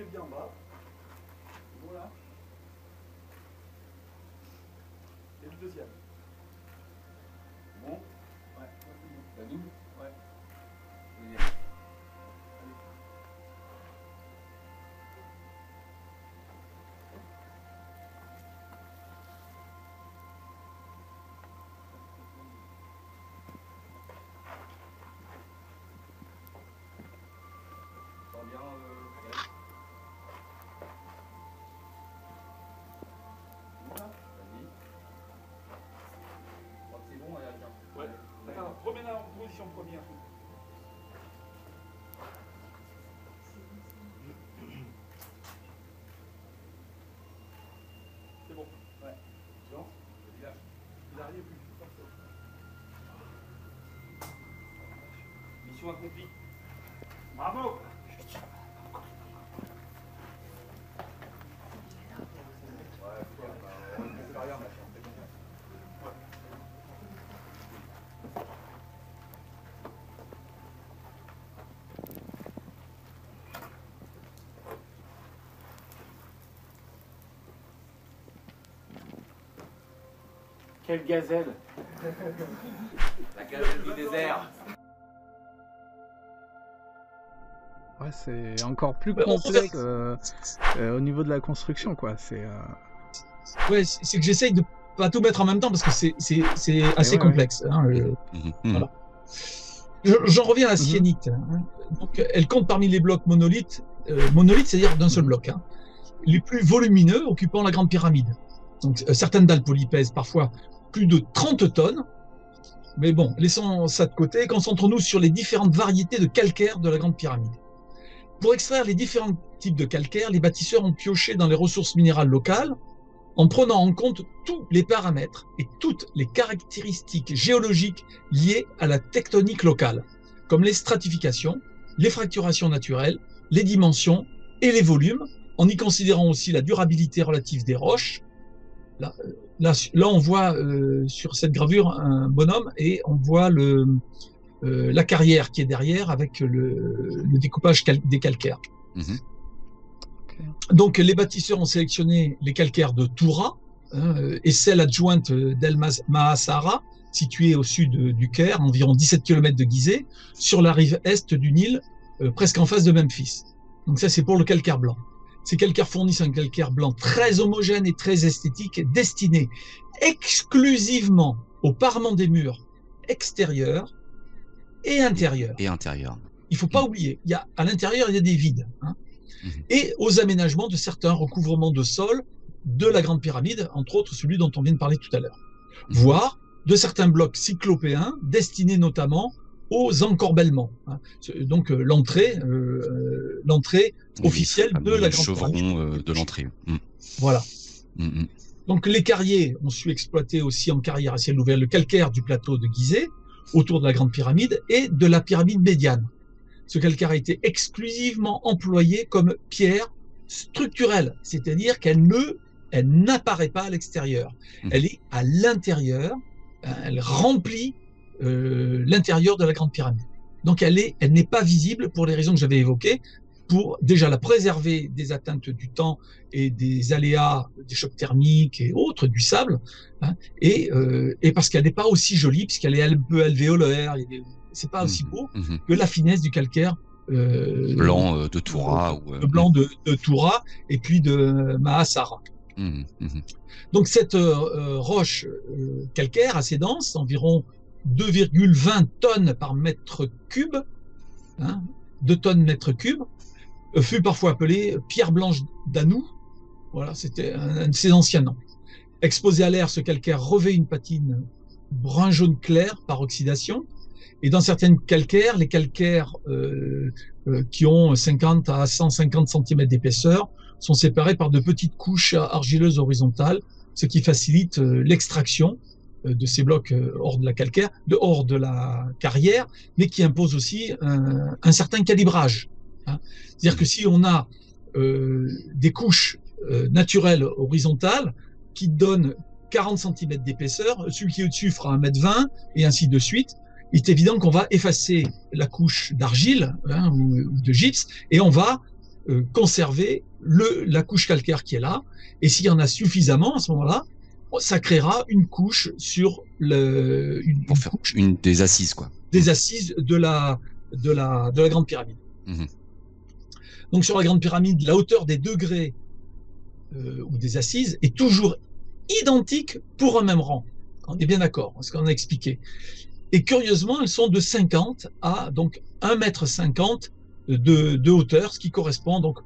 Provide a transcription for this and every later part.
appuyez bien en bas. Voilà. Et le deuxième. Première. C'est bon. Ouais. Lâche. Il arrive plus. Parfait. Mission accomplie. Bravo Ouais, faut faire, bah, on ne fait rien, machin. C'est bon. Quelle gazelle La gazelle du désert. Ouais, c'est encore plus on complexe euh, euh, au niveau de la construction, quoi. C'est. euh, Ouais, c'est que j'essaye de pas tout mettre en même temps parce que c'est assez ouais, complexe. hein, Mhm. Voilà. J'en reviens à la syénite. hein. Donc, elle compte parmi les blocs monolithes, euh, monolithes, c'est-à-dire d'un seul bloc, hein, les plus volumineux occupant la grande pyramide. Donc, euh, certaines dalles poly pèsent parfois plus de 30 tonnes. Mais bon, laissons ça de côté. Concentrons-nous sur les différentes variétés de calcaire de la grande pyramide. Pour extraire les différents types de calcaire, les bâtisseurs ont pioché dans les ressources minérales locales en prenant en compte tous les paramètres et toutes les caractéristiques géologiques liées à la tectonique locale, comme les stratifications, les fracturations naturelles, les dimensions et les volumes, en y considérant aussi la durabilité relative des roches. Euh, là, là, on voit euh, sur cette gravure un bonhomme et on voit le, euh, la carrière qui est derrière avec le, le découpage cal- des calcaires. Mhm. Donc, les bâtisseurs ont sélectionné les calcaires de Toura hein, euh, et celle adjointe d'El Mahasara, située au sud du Caire, environ 17 km de Gizeh, sur la rive est du Nil, euh, presque en face de Memphis. Donc ça, c'est pour le calcaire blanc. Ces calcaires fournissent un calcaire blanc très homogène et très esthétique, destiné exclusivement au parement des murs extérieurs et intérieurs Et intérieur. il faut pas oublier, il y a, à l'intérieur, il y a des vides. hein. Mhm. Et aux aménagements de certains recouvrements de sol de la Grande Pyramide, entre autres celui dont on vient de parler tout à l'heure. Mhm. Voire de certains blocs cyclopéens destinés notamment aux encorbellements. hein. Donc euh, l'entrée, euh, l'entrée Oui, officielle le de la Grande chevron euh, de l'entrée. Mhm. Voilà. Mhm. Donc les carriers ont su exploiter aussi en carrière à ciel ouvert le calcaire du plateau de Gizeh, autour de la Grande Pyramide, et de la pyramide médiane. Ce calcaire a été exclusivement employé comme pierre structurelle, c'est-à-dire qu'elle ne, elle n'apparaît pas à l'extérieur. Elle est à l'intérieur, elle remplit euh, l'intérieur de la Grande Pyramide. Donc elle est, elle n'est pas visible pour les raisons que j'avais évoquées, pour déjà la préserver des atteintes du temps et des aléas, des chocs thermiques et autres, du sable, hein, et, euh, et parce qu'elle n'est pas aussi jolie, puisqu'elle est un peu alvéolaire, c'est pas aussi Mhm. beau Mhm. que la finesse du calcaire euh, Blanc de Toura. ou, le blanc de, de Toura et puis de Mahasara. mhm. Donc cette euh, roche euh, calcaire assez dense, environ 2,20 tonnes par mètre cube, hein, 2 tonnes mètre cube, euh, fut parfois appelée pierre blanche d'Anou. Voilà, c'était un, de ses anciens noms. Exposé à l'air, ce calcaire revêt une patine brun-jaune clair par oxydation. Et dans certaines calcaires, les calcaires euh, euh, qui ont 50 à 150 cm d'épaisseur sont séparés par de petites couches argileuses horizontales, ce qui facilite l'extraction de ces blocs euh, hors de la calcaire, de hors de la carrière, mais qui impose aussi un, certain calibrage. hein. C'est-à-dire que si on a euh, des couches euh, naturelles horizontales qui donnent 40 cm d'épaisseur, celui qui est au-dessus fera 1m20 et ainsi de suite. Il est évident qu'on va effacer la couche d'argile hein, ou, de gypse et on va euh, conserver la couche calcaire qui est là. Et s'il y en a suffisamment à ce moment-là, ça créera une couche sur le, une, Pour une faire couche une des assises, quoi. des assises de la, de la, de la Grande Pyramide. Mhm. Donc sur la Grande Pyramide, la hauteur des degrés euh, ou des assises est toujours identique pour un même rang. On est bien d'accord, ce qu'on a expliqué. Et curieusement, elles sont de 50 à donc 1m50 de, de hauteur, ce qui correspond donc,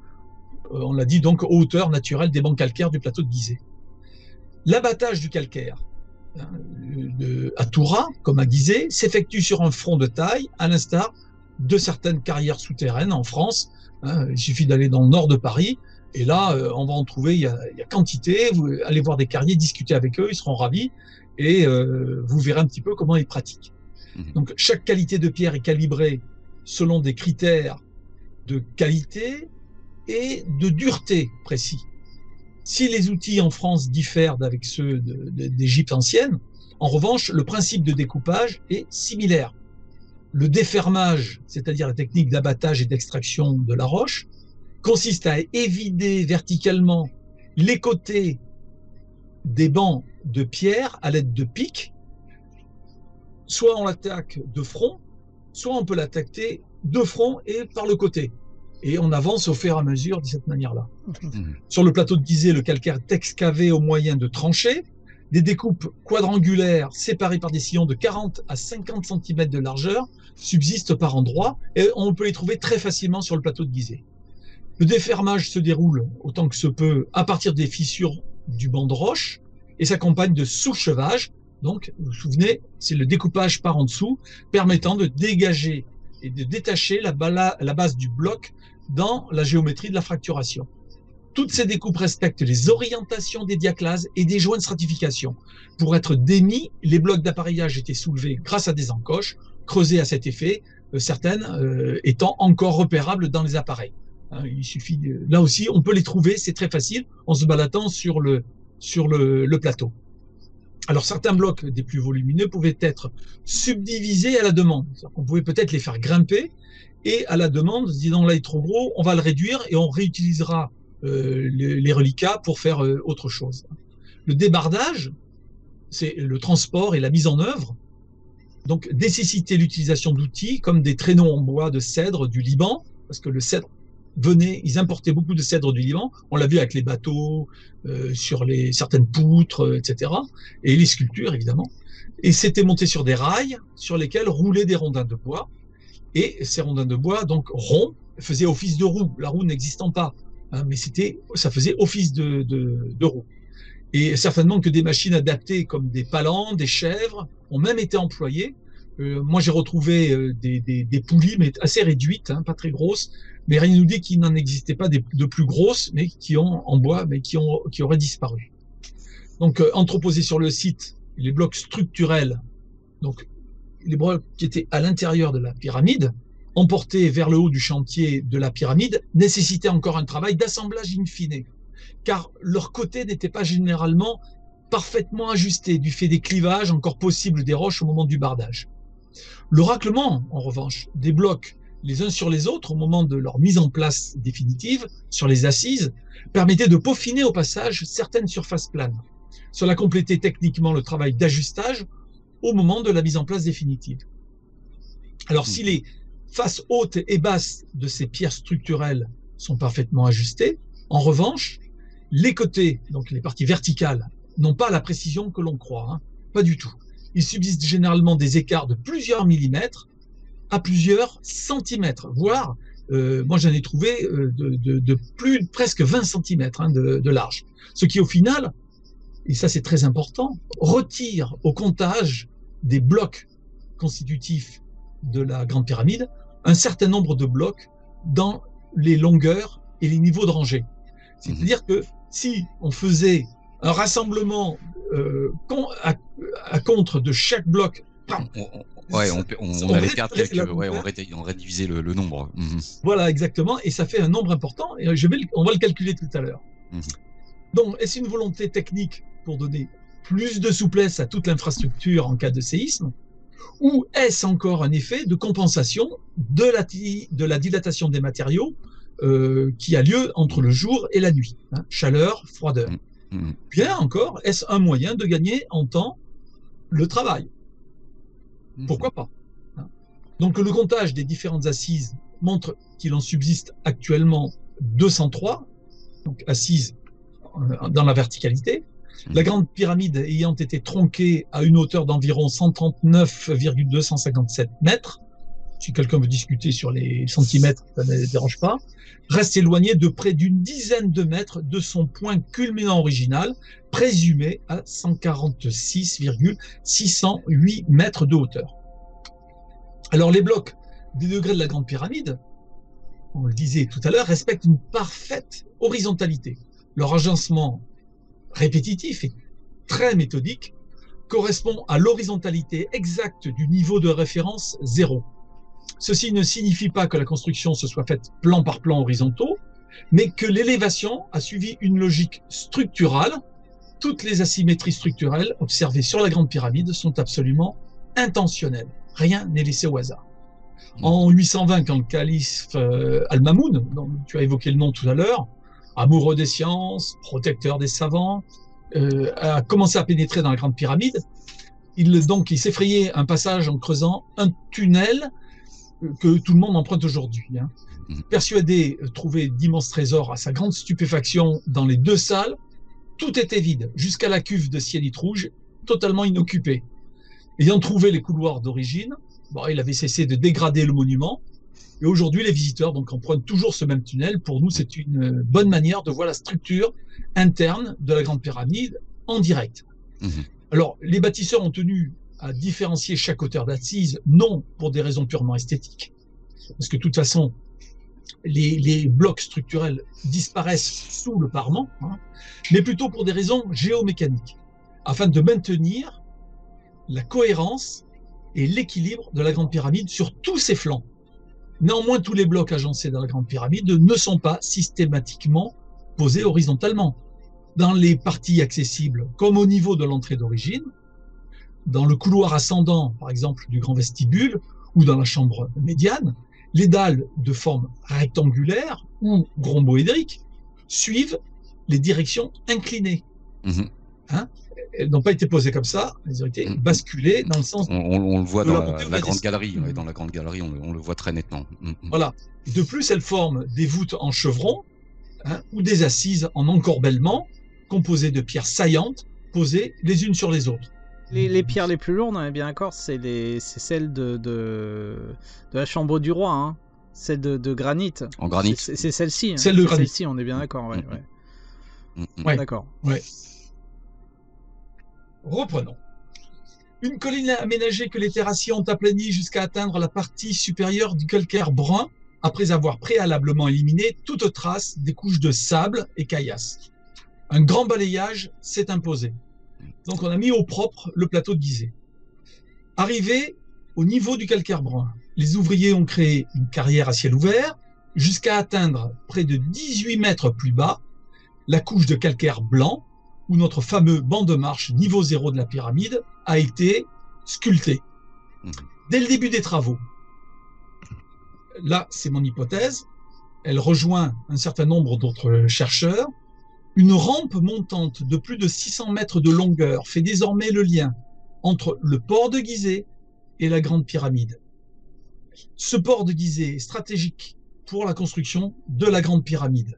euh, on l'a dit, donc aux hauteurs naturelles des bancs calcaires du plateau de Gizeh. L'abattage du calcaire hein, à Toura, comme à Gizeh, s'effectue sur un front de taille, à l'instar de certaines carrières souterraines en France. hein. il suffit d'aller dans le nord de Paris, et là, euh, on va en trouver, il y, a, il y a quantité. Vous allez voir des carriers, discuter avec eux, ils seront ravis, et euh, vous verrez un petit peu comment ils pratiquent. Mhm. Donc, chaque qualité de pierre est calibrée selon des critères de qualité et de dureté précis. Si les outils en France diffèrent d'avec ceux d'Égypte ancienne, en revanche, le principe de découpage est similaire. Le défermage, c'est-à-dire la technique d'abattage et d'extraction de la roche, consiste à évider verticalement les côtés des bancs de pierre à l'aide de pics. Soit on l'attaque de front, soit on peut l'attaquer de front et par le côté. Et on avance au fur et à mesure de cette manière-là. Mhm. Sur le plateau de Gizeh, le calcaire est excavé au moyen de tranchées, des découpes quadrangulaires séparées par des sillons de 40 à 50 cm de largeur subsistent par endroits et on peut les trouver très facilement sur le plateau de Gizeh. Le défermage se déroule autant que se peut à partir des fissures du banc de roche et s'accompagne de souchevage. Donc, vous vous souvenez, c'est le découpage par en dessous permettant de dégager et de détacher la base du bloc dans la géométrie de la fracturation. Toutes ces découpes respectent les orientations des diaclases et des joints de stratification. Pour être démis, les blocs d'appareillage étaient soulevés grâce à des encoches creusées à cet effet, euh, certaines euh, étant encore repérables dans les appareils. Hein, il suffit, là aussi, on peut les trouver, c'est très facile en se baladant sur le plateau. Alors certains blocs des plus volumineux pouvaient être subdivisés à la demande. On pouvait peut-être les faire grimper et à la demande, disons là il est trop gros, on va le réduire et on réutilisera euh, les, reliquats pour faire euh, autre chose. Le débardage, c'est le transport et la mise en œuvre. Donc nécessitait l'utilisation d'outils comme des traîneaux en bois de cèdre du Liban, parce que le cèdre venait, ils importaient beaucoup de cèdre du Liban. On l'a vu avec les bateaux, euh, sur les certaines poutres, etc. Et les sculptures évidemment. Et c'était monté sur des rails sur lesquels roulaient des rondins de bois. Et ces rondins de bois, donc ronds, faisaient office de roue. La roue n'existant pas, hein, mais c'était, ça faisait office de, de, roue. Et certainement que des machines adaptées comme des palans, des chèvres, ont même été employées. Euh, moi, j'ai retrouvé euh, des, des, poulies, mais assez réduites, hein, pas très grosses. Mais rien ne nous dit qu'il n'en existait pas de plus grosses, mais qui ont en bois, mais qui ont qui auraient disparu. Donc, euh, entreposés sur le site, les blocs structurels, donc les blocs qui étaient à l'intérieur de la pyramide, emportés vers le haut du chantier de la pyramide, nécessitaient encore un travail d'assemblage in fine, car leur côté n'était pas généralement parfaitement ajusté du fait des clivages encore possibles des roches au moment du bardage. Le raclement, en revanche, des blocs les uns sur les autres au moment de leur mise en place définitive sur les assises permettait de peaufiner au passage certaines surfaces planes. Cela complétait techniquement le travail d'ajustage au moment de la mise en place définitive. Alors si les faces hautes et basses de ces pierres structurelles sont parfaitement ajustées, en revanche, les côtés, donc les parties verticales, n'ont pas la précision que l'on croit, hein, pas du tout. Il subsiste généralement des écarts de plusieurs millimètres à plusieurs centimètres, voire, euh, moi j'en ai trouvé euh, de, de, de, plus presque 20 centimètres hein, de, de large. Ce qui au final, et ça c'est très important, retire au comptage des blocs constitutifs de la Grande Pyramide un certain nombre de blocs dans les longueurs et les niveaux de rangée. C'est-à-dire que si on faisait un rassemblement euh, à, à, contre de chaque bloc, on, ouais, on, on, on allait perdre quelques, ouais, on, aurait, on aurait divisé le, le nombre. Mmh. Voilà, exactement, et ça fait un nombre important. Et je vais, on va le calculer tout à l'heure. Mmh. Donc, est-ce une volonté technique pour donner plus de souplesse à toute l'infrastructure en cas de séisme, ou est-ce encore un effet de compensation de la, de la dilatation des matériaux euh, qui a lieu entre le jour et la nuit. Hein, chaleur, froideur. Mhm. Bien encore, est-ce un moyen de gagner en temps le travail? Mhm. Pourquoi pas hein. Donc le comptage des différentes assises montre qu'il en subsiste actuellement 203, donc assises euh, dans la verticalité. La grande pyramide ayant été tronquée à une hauteur d'environ 139,257 mètres, si quelqu'un veut discuter sur les centimètres, ça ne dérange pas, reste éloignée de près d'une dizaine de mètres de son point culminant original, présumé à 146,608 mètres de hauteur. Alors les blocs des degrés de la grande pyramide, on le disait tout à l'heure, respectent une parfaite horizontalité. Leur agencement répétitif et très méthodique correspond à l'horizontalité exacte du niveau de référence zéro. Ceci ne signifie pas que la construction se soit faite plan par plan horizontaux, mais que l'élévation a suivi une logique structurale. Toutes les asymétries structurelles observées sur la grande pyramide sont absolument intentionnelles. Rien n'est laissé au hasard. En 820, quand le calife euh, Al-Mamoun, dont tu as évoqué le nom tout à l'heure, amoureux des sciences, protecteur des savants, euh, a commencé à pénétrer dans la grande pyramide. Il donc il s'effrayait un passage en creusant un tunnel que tout le monde emprunte aujourd'hui. Hein. Mhm. Persuadé de trouver d'immenses trésors, à sa grande stupéfaction, dans les deux salles, tout était vide, jusqu'à la cuve de cielite rouge, totalement inoccupée. Ayant trouvé les couloirs d'origine, bon, il avait cessé de dégrader le monument. Et aujourd'hui, les visiteurs donc empruntent toujours ce même tunnel. Pour nous, c'est une bonne manière de voir la structure interne de la grande pyramide en direct. Mhm. Alors, les bâtisseurs ont tenu à différencier chaque hauteur d'assise, non pour des raisons purement esthétiques, parce que de toute façon, les, les blocs structurels disparaissent sous le parement, hein, mais plutôt pour des raisons géomécaniques, afin de maintenir la cohérence et l'équilibre de la grande pyramide sur tous ses flancs. Néanmoins, tous les blocs agencés dans la grande pyramide ne sont pas systématiquement posés horizontalement. Dans les parties accessibles, comme au niveau de l'entrée d'origine, dans le couloir ascendant, par exemple, du grand vestibule, ou dans la chambre médiane, les dalles de forme rectangulaire ou rhomboédrique suivent les directions inclinées. Mhm. Elles n'ont pas été posées comme ça, elles ont été Mhm. basculées dans le sens. On, on- on le voit De dans la grande galerie. ouais, dans la grande galerie, on, le- on le voit très nettement. Mhm. Voilà. De plus, elles forment des voûtes en chevron hein, ou des assises en encorbellement composées de pierres saillantes posées les unes sur les autres. Les, les pierres les plus lourdes, on est bien d'accord, c'est les, c'est celles de, de, de la chambre du roi, hein. Celle de, de granit. En granit. C'est celle-ci. hein. Celle de granit. Celle-ci, on est bien d'accord, ouais. Ouais. Mhm. Ouais. D'accord. Reprenons. Une colline aménagée que les terrassiers ont aplanie jusqu'à atteindre la partie supérieure du calcaire brun, après avoir préalablement éliminé toute trace des couches de sable et caillasse. Un grand balayage s'est imposé. Donc on a mis au propre le plateau de Gizeh. Arrivé au niveau du calcaire brun, les ouvriers ont créé une carrière à ciel ouvert jusqu'à atteindre près de 18 mètres plus bas la couche de calcaire blanc où notre fameux banc de marche niveau zéro de la pyramide a été sculpté. Mhm. Dès le début des travaux, là c'est mon hypothèse, elle rejoint un certain nombre d'autres chercheurs, une rampe montante de plus de 600 mètres de longueur fait désormais le lien entre le port de Gizeh et la grande pyramide. Ce port de Gizeh est stratégique pour la construction de la grande pyramide.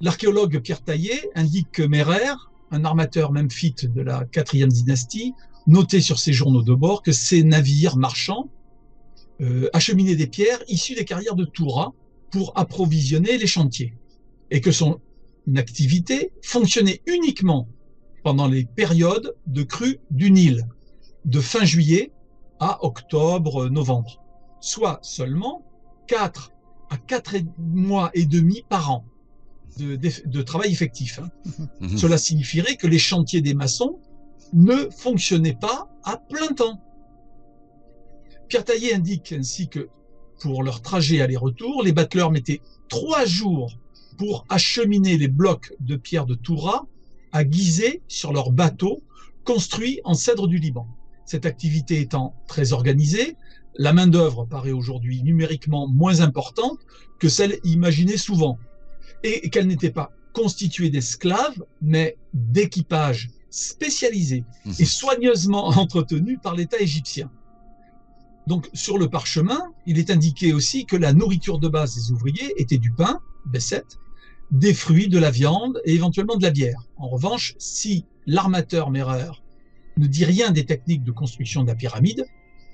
L'archéologue Pierre Taillet indique que Merer, un armateur memphite de la quatrième dynastie, notait sur ses journaux de bord que ces navires marchands euh, acheminaient des pierres issues des carrières de Toura pour approvisionner les chantiers et que son activité fonctionnait uniquement pendant les périodes de crue du Nil, de fin juillet à octobre-novembre, soit seulement 4 à 4 mois et demi par an de, de, de travail effectif. hein. Mhm. Cela signifierait que les chantiers des maçons ne fonctionnaient pas à plein temps. Pierre Taillet indique ainsi que pour leur trajet aller-retour, les bateleurs mettaient trois jours pour acheminer les blocs de pierre de Toura à Gizeh sur leur bateau construit en cèdre du Liban. Cette activité étant très organisée, la main-d'œuvre paraît aujourd'hui numériquement moins importante que celle imaginée souvent, et qu'elle n'était pas constituée d'esclaves, mais d'équipages spécialisés Mhm. et soigneusement entretenus par l'État égyptien. Donc, sur le parchemin, il est indiqué aussi que la nourriture de base des ouvriers était du pain, besset, des fruits, de la viande et éventuellement de la bière. En revanche, si l'armateur Merer ne dit rien des techniques de construction de la pyramide,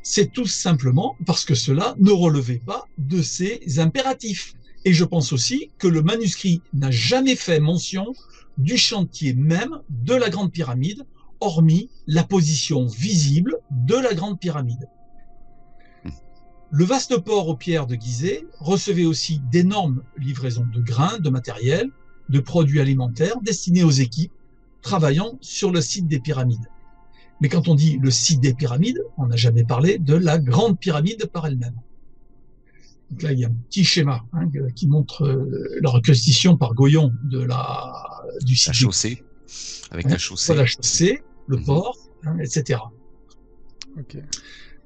c'est tout simplement parce que cela ne relevait pas de ses impératifs. Et je pense aussi que le manuscrit n'a jamais fait mention du chantier même de la Grande Pyramide, hormis la position visible de la Grande Pyramide. Le vaste port aux pierres de Gizeh recevait aussi d'énormes livraisons de grains, de matériel, de produits alimentaires destinés aux équipes travaillant sur le site des pyramides. Mais quand on dit le site des pyramides, on n'a jamais parlé de la grande pyramide par elle-même. Donc là, il y a un petit schéma hein, qui montre euh, la reconstitution par Goyon de la, du site La des chaussée. Avec Hein, la chaussée. la chaussée, le Mhm. port, hein, etc.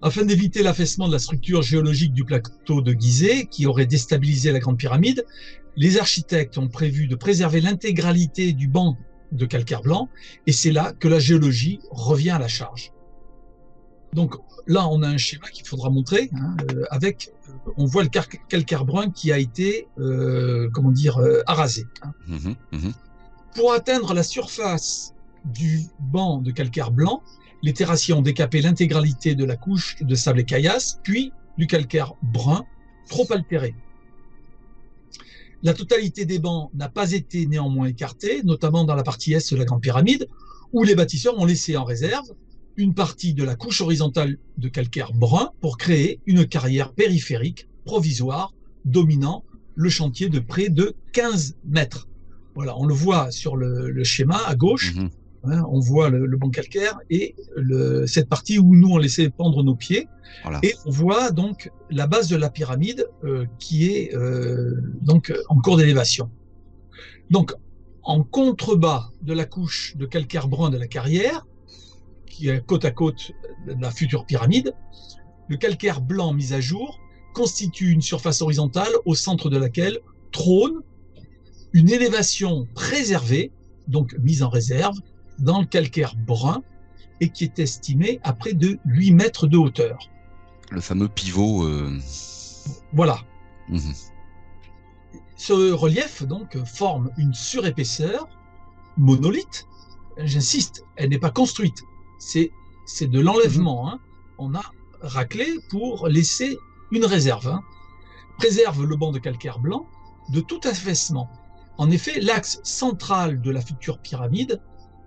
Afin d'éviter l'affaissement de la structure géologique du plateau de Gizeh, qui aurait déstabilisé la Grande Pyramide, les architectes ont prévu de préserver l'intégralité du banc de calcaire blanc, et c'est là que la géologie revient à la charge. Donc là, on a un schéma qu'il faudra montrer, hein, euh, avec, euh, on voit le calcaire brun qui a été, euh, comment dire, arasé. hein. Mhm, mhm. Pour atteindre la surface du banc de calcaire blanc, les terrassiers ont décapé l'intégralité de la couche de sable et caillasse, puis du calcaire brun, trop altéré. La totalité des bancs n'a pas été néanmoins écartée, notamment dans la partie est de la Grande Pyramide, où les bâtisseurs ont laissé en réserve une partie de la couche horizontale de calcaire brun pour créer une carrière périphérique provisoire dominant le chantier de près de 15 mètres. Voilà, on le voit sur le, le schéma à gauche. Mhm. hein, on voit le, le banc calcaire et le, cette partie où nous on laissait pendre nos pieds. Voilà. Et on voit donc la base de la pyramide euh, qui est euh, donc en cours d'élévation. Donc en contrebas de la couche de calcaire brun de la carrière, qui est côte à côte de la future pyramide, le calcaire blanc mis à jour constitue une surface horizontale au centre de laquelle trône une élévation préservée, donc mise en réserve, dans le calcaire brun et qui est estimée à près de 8 mètres de hauteur. Le fameux pivot. euh, Voilà. mhm. Ce relief donc forme une surépaisseur monolithe. J'insiste, elle n'est pas construite. C'est c'est de l'enlèvement. hein. On a raclé pour laisser une réserve. hein. Préserve le banc de calcaire blanc de tout affaissement. En effet, l'axe central de la future pyramide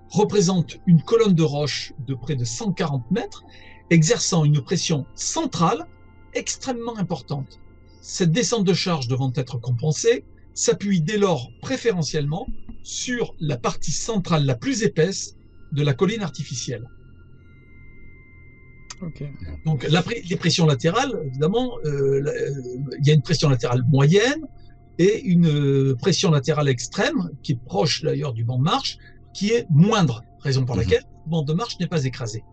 représente une colonne de roche de près de 140 mètres, exerçant une pression centrale extrêmement importante. Cette descente de charge devant être compensée s'appuie dès lors préférentiellement sur la partie centrale la plus épaisse de la colline artificielle. Donc la les pressions latérales, évidemment, euh, la- euh, il y a une pression latérale moyenne et une euh, pression latérale extrême, qui est proche d'ailleurs du banc de marche, qui est moindre, raison pour Mhm. laquelle le banc de marche n'est pas écrasé.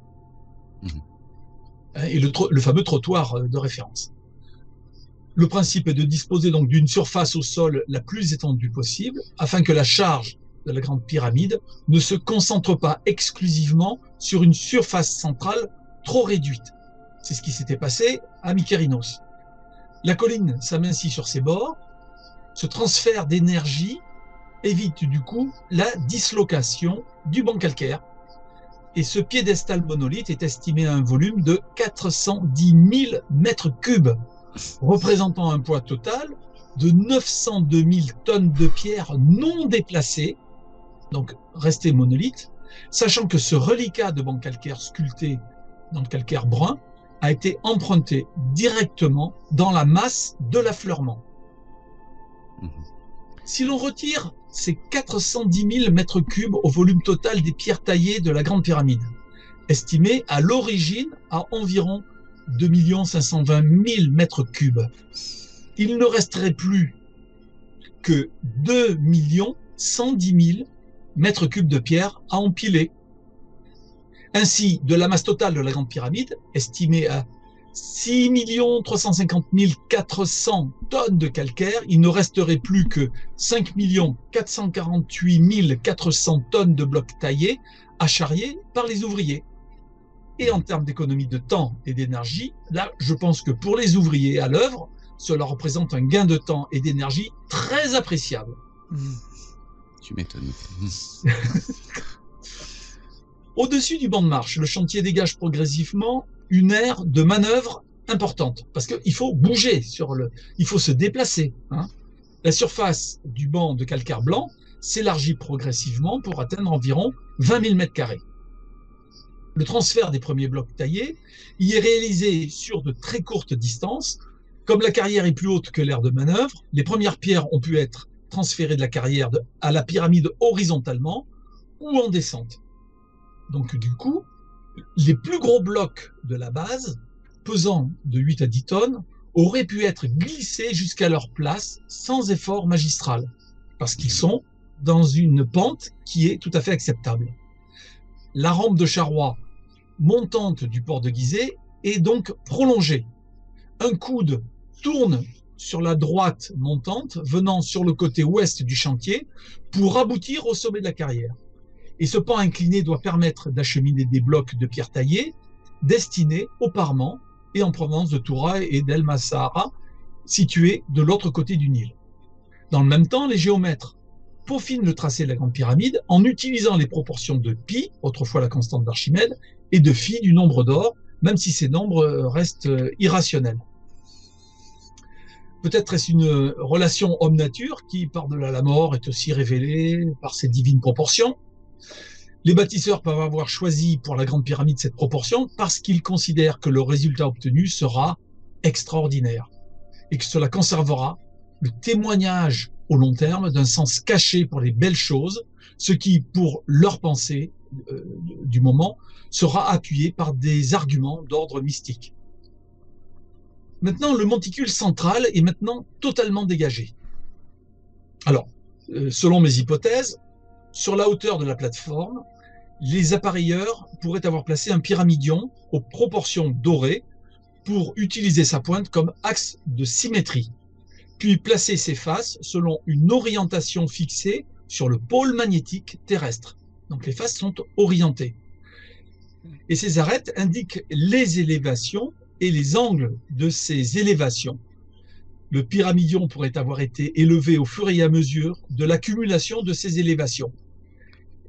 Mhm. Hein, Et le, le fameux trottoir de référence. Le principe est de disposer donc d'une surface au sol la plus étendue possible, afin que la charge de la grande pyramide ne se concentre pas exclusivement sur une surface centrale trop réduite. C'est ce qui s'était passé à Mykérinos. La colline s'amincit sur ses bords. Ce transfert d'énergie évite du coup la dislocation du banc calcaire. Et ce piédestal monolithe est estimé à un volume de 410 000 mètres cubes, représentant un poids total de 902 000 tonnes de pierres non déplacées, donc resté monolithe, sachant que ce reliquat de banc calcaire sculpté dans le calcaire brun a été emprunté directement dans la masse de l'affleurement. Mhm. Si l'on retire ces 410 000 mètres cubes au volume total des pierres taillées de la Grande Pyramide, estimé à l'origine à environ 2 520 000 mètres cubes, il ne resterait plus que 2 110 000 mètres cubes de pierre à empiler. Ainsi, de la masse totale de la Grande Pyramide, estimée à 6 350 400 tonnes de calcaire, il ne resterait plus que 5 448 400 tonnes de blocs taillés à charrier par les ouvriers. Et en termes d'économie de temps et d'énergie, là, je pense que pour les ouvriers à l'œuvre, cela représente un gain de temps et d'énergie très appréciable. Tu m'étonnes. Au-dessus du banc de marche, le chantier dégage progressivement une aire de manœuvre importante parce qu'il faut bouger sur le, il faut se déplacer. Hein. La surface du banc de calcaire blanc s'élargit progressivement pour atteindre environ 20 000 mètres carrés. Le transfert des premiers blocs taillés y est réalisé sur de très courtes distances. Comme la carrière est plus haute que l'aire de manœuvre, les premières pierres ont pu être transférées de la carrière à la pyramide horizontalement ou en descente. Donc du coup, les plus gros blocs de la base, pesant de 8 à 10 tonnes, auraient pu être glissés jusqu'à leur place sans effort magistral, parce qu'ils sont dans une pente qui est tout à fait acceptable. La rampe de charroi montante du port de Gizeh est donc prolongée. Un coude tourne sur la droite montante venant sur le côté ouest du chantier pour aboutir au sommet de la carrière. Et ce pan incliné doit permettre d'acheminer des blocs de pierre taillée destinés au parement et en provenance de Toura et d'El Massara, situés de l'autre côté du Nil. Dans le même temps, les géomètres peaufinent le tracé de la Grande Pyramide en utilisant les proportions de pi, autrefois la constante d'Archimède, et de phi du nombre d'or, même si ces nombres restent irrationnels. Peut-être est-ce une relation homme-nature qui, par-delà la mort, est aussi révélée par ses divines proportions. Les bâtisseurs peuvent avoir choisi pour la Grande Pyramide cette proportion parce qu'ils considèrent que le résultat obtenu sera extraordinaire et que cela conservera le témoignage au long terme d'un sens caché pour les belles choses, ce qui, pour leur pensée euh, du moment, sera appuyé par des arguments d'ordre mystique. Maintenant, le monticule central est maintenant totalement dégagé. Alors, euh, selon mes hypothèses, sur la hauteur de la plateforme, les appareilleurs pourraient avoir placé un pyramidion aux proportions dorées pour utiliser sa pointe comme axe de symétrie, puis placer ses faces selon une orientation fixée sur le pôle magnétique terrestre. Donc les faces sont orientées. Et ces arêtes indiquent les élévations et les angles de ces élévations. Le pyramidion pourrait avoir été élevé au fur et à mesure de l'accumulation de ces élévations.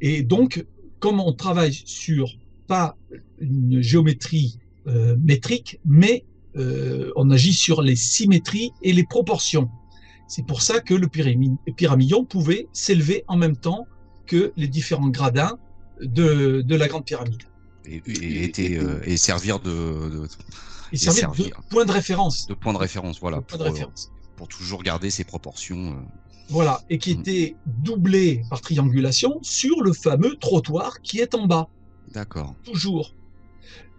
Et donc, comme on travaille sur pas une géométrie euh, métrique, mais euh, on agit sur les symétries et les proportions. C'est pour ça que le pyramidion pouvait s'élever en même temps que les différents gradins de, de la grande pyramide. Et, et, était, euh, et servir de, de et servir, de point de référence. De point de référence, voilà. De pour, référence. pour toujours garder ses proportions. Voilà, et qui Mm. était doublé par triangulation sur le fameux trottoir qui est en bas, D'accord. toujours.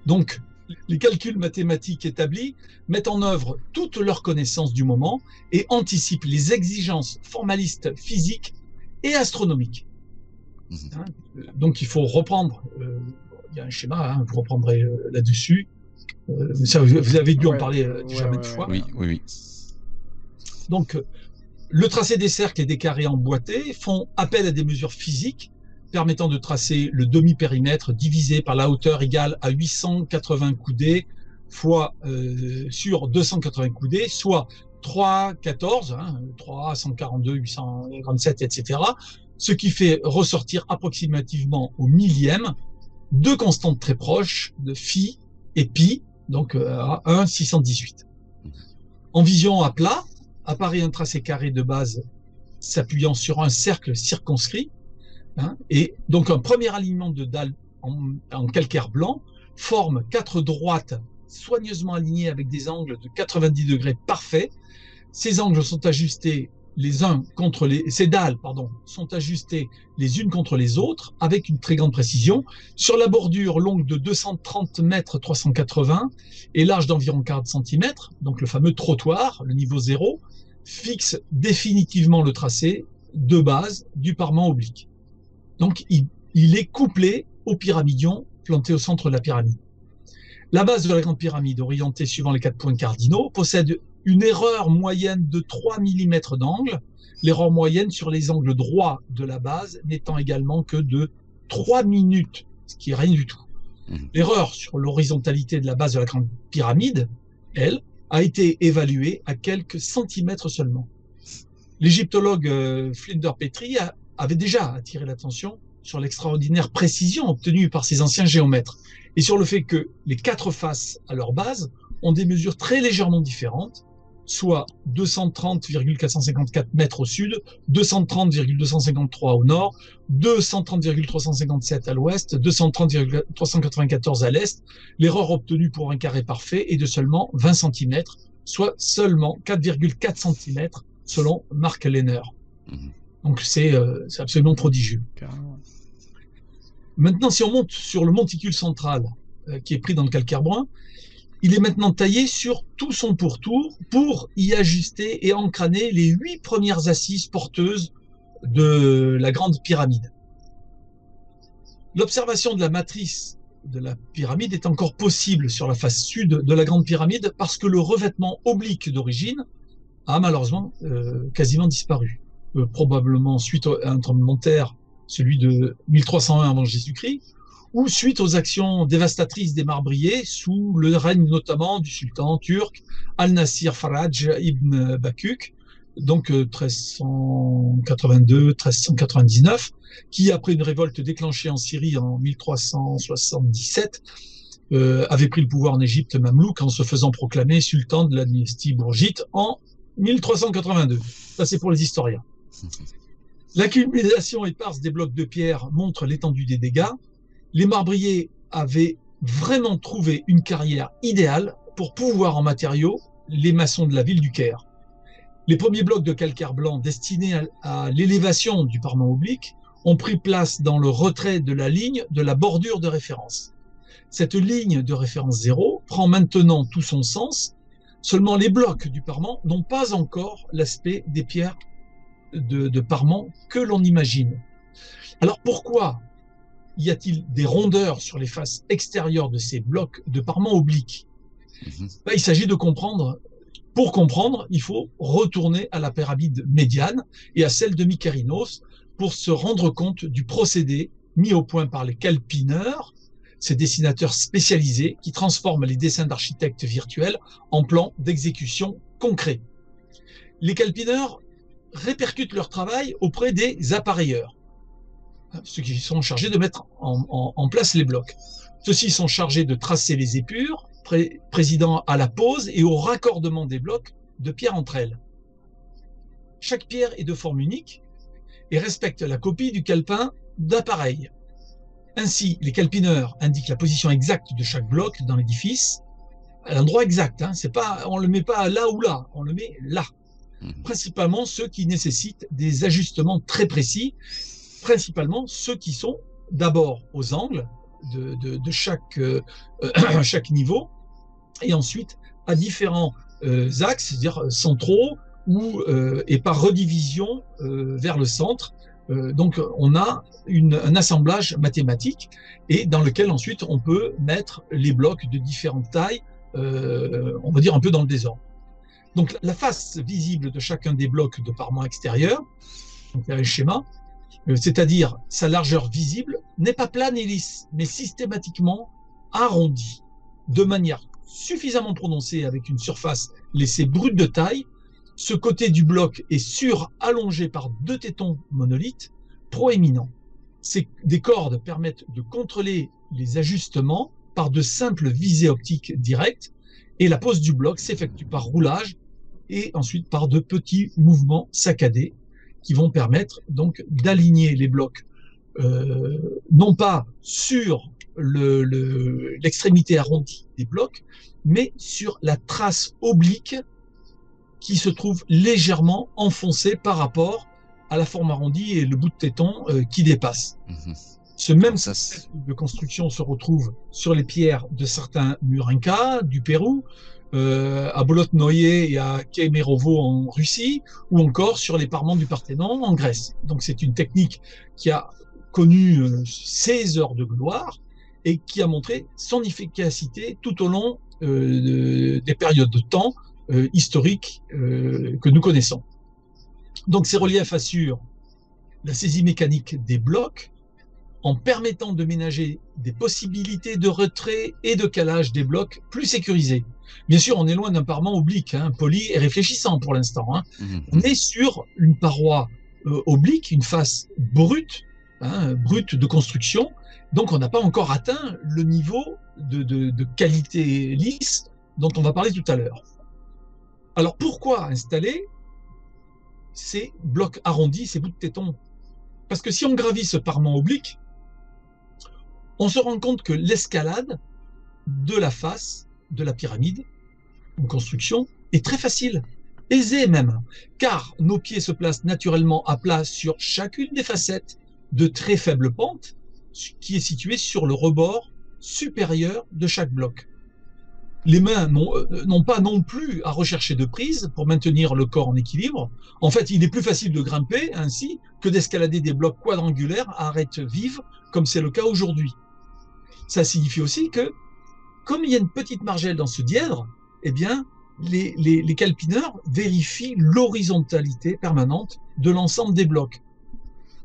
Donc, les calculs mathématiques établis mettent en œuvre toute leur connaissance du moment et anticipent les exigences formalistes physiques et astronomiques. Mhm. Hein, Donc, il faut reprendre. euh, il y a un schéma, hein, vous reprendrez euh, là-dessus. Euh, ça, vous avez dû en parler euh, déjà ouais, maintes ouais, fois. Oui, oui, oui. Donc, euh, le tracé des cercles et des carrés emboîtés font appel à des mesures physiques permettant de tracer le demi-périmètre divisé par la hauteur égale à 880 coudées fois euh, sur 280 coudées, soit 3, 14, hein, 3, 142, 837, etc. Ce qui fait ressortir approximativement au millième deux constantes très proches de phi et pi, donc euh, à 1, 618. En vision à plat, apparaît un tracé carré de base s'appuyant sur un cercle circonscrit, hein, et donc un premier alignement de dalles en, en calcaire blanc forme quatre droites soigneusement alignées avec des angles de 90 degrés parfaits. Ces angles sont ajustés les uns contre les, ces dalles, pardon, sont ajustées les unes contre les autres avec une très grande précision. Sur la bordure longue de 230 mètres 380 et large d'environ 40 cm, donc le fameux trottoir, le niveau zéro, fixe définitivement le tracé de base du parement oblique. Donc il, il est couplé au pyramidion planté au centre de la pyramide. La base de la Grande Pyramide, orientée suivant les quatre points cardinaux, possède une erreur moyenne de 3 mm d'angle, l'erreur moyenne sur les angles droits de la base n'étant également que de 3 minutes, ce qui est rien du tout. Mhm. L'erreur sur l'horizontalité de la base de la Grande Pyramide, elle, a été évaluée à quelques centimètres seulement. L'égyptologue euh, Flinders Petrie a- avait déjà attiré l'attention sur l'extraordinaire précision obtenue par ces anciens géomètres et sur le fait que les quatre faces à leur base ont des mesures très légèrement différentes, soit 230,454 mètres au sud, 230,253 au nord, 230,357 à l'ouest, 230,394 à l'est. L'erreur obtenue pour un carré parfait est de seulement 20 cm, soit seulement 4,4 cm selon Mark Lehner. Mhm. Donc c'est euh, c'est absolument prodigieux. Carrément. Maintenant, si on monte sur le monticule central euh, qui est pris dans le calcaire brun, il est maintenant taillé sur tout son pourtour pour y ajuster et encraner les huit premières assises porteuses de la grande pyramide. L'observation de la matrice de la pyramide est encore possible sur la face sud de la grande pyramide parce que le revêtement oblique d'origine a malheureusement euh, quasiment disparu. Euh, probablement suite à un tremblement de terre, celui de 1301 avant Jésus-Christ, ou suite aux actions dévastatrices des marbriers sous le règne notamment du sultan turc Al-Nasir Faraj ibn Bakuk, donc euh, 1382-1399, qui après une révolte déclenchée en Syrie en 1377 euh, avait pris le pouvoir en Égypte mamelouk en se faisant proclamer sultan de la dynastie bourgite en 1382. Ça c'est pour les historiens. L'accumulation éparse des blocs de pierre montre l'étendue des dégâts. Les marbriers avaient vraiment trouvé une carrière idéale pour pouvoir en matériaux les maçons de la ville du Caire. Les premiers blocs de calcaire blanc destinés à, l'élévation du parement oblique ont pris place dans le retrait de la ligne de la bordure de référence. Cette ligne de référence zéro prend maintenant tout son sens. Seulement les blocs du parement n'ont pas encore l'aspect des pierres de, de parement que l'on imagine. Alors pourquoi y a-t-il des rondeurs sur les faces extérieures de ces blocs de parement obliques Mhm. Ben, Il s'agit de comprendre. Pour comprendre, il faut retourner à la pyramide médiane et à celle de Mykérinos pour se rendre compte du procédé mis au point par les calpineurs, ces dessinateurs spécialisés qui transforment les dessins d'architectes virtuels en plans d'exécution concrets. Les calpineurs répercutent leur travail auprès des appareilleurs, ceux qui sont chargés de mettre en, en- en place les blocs. Ceux-ci sont chargés de tracer les épures, pré- présidant à la pose et au raccordement des blocs de pierre entre elles. Chaque pierre est de forme unique et respecte la copie du calepin d'appareil. Ainsi, les calpineurs indiquent la position exacte de chaque bloc dans l'édifice, à l'endroit exact. Hein. C'est pas, on le met pas là ou là, on le met là. Mhm. Principalement ceux qui nécessitent des ajustements très précis, principalement ceux qui sont d'abord aux angles de, euh, chaque niveau, et ensuite à différents euh, axes, c'est-à-dire centraux, ou, euh, et par redivision euh, vers le centre. Euh, donc on a un assemblage mathématique et dans lequel ensuite on peut mettre les blocs de différentes tailles, euh, on va dire un peu dans le désordre. Donc la face visible de chacun des blocs de parement extérieur, donc il y a un schéma, euh, c'est-à-dire sa largeur visible, n'est pas plane et lisse, mais systématiquement arrondie, de manière suffisamment prononcée avec une surface laissée brute de taille. Ce côté du bloc est sur-allongé par deux tétons monolithes proéminents. Ces, des cordes permettent de contrôler les ajustements par de simples visées optiques directes et la pose du bloc s'effectue par roulage et ensuite par de petits mouvements saccadés qui vont permettre donc d'aligner les blocs euh, non pas sur le- le- l'extrémité arrondie des blocs, mais sur la trace oblique qui se trouve légèrement enfoncée par rapport à la forme arrondie et le bout de téton euh, qui dépasse. Mhm. Ce même Ça, de construction se retrouve sur les pierres de certains murs incas du Pérou, euh, à Bolotnoye et à Kemerovo en Russie, ou encore sur les parements du Parthénon en Grèce. Donc c'est une technique qui a connu euh, ses heures de gloire et qui a montré son efficacité tout au long euh, des périodes de temps euh, historiques euh, que nous connaissons. Donc ces reliefs assurent la saisie mécanique des blocs en permettant de ménager des possibilités de retrait et de calage des blocs plus sécurisés. Bien sûr, on est loin d'un parement oblique, hein, poli et réfléchissant pour l'instant. Hein. Mhm. On est sur une paroi euh, oblique, une face brute, hein, brute de construction. Donc on n'a pas encore atteint le niveau de, de, de qualité lisse dont on va parler tout à l'heure. Alors pourquoi installer ces blocs arrondis, ces bouts de téton Parce que si on gravit ce parement oblique, on se rend compte que l'escalade de la face de la pyramide en construction est très facile, aisée même, car nos pieds se placent naturellement à plat sur chacune des facettes de très faible pente qui est située sur le rebord supérieur de chaque bloc. Les mains n'ont euh, n'ont pas non plus à rechercher de prise pour maintenir le corps en équilibre. En fait, il est plus facile de grimper ainsi que d'escalader des blocs quadrangulaires à arête vive, comme c'est le cas aujourd'hui. Ça signifie aussi que, comme il y a une petite margelle dans ce dièdre, eh bien, les, les, les calpineurs vérifient l'horizontalité permanente de l'ensemble des blocs.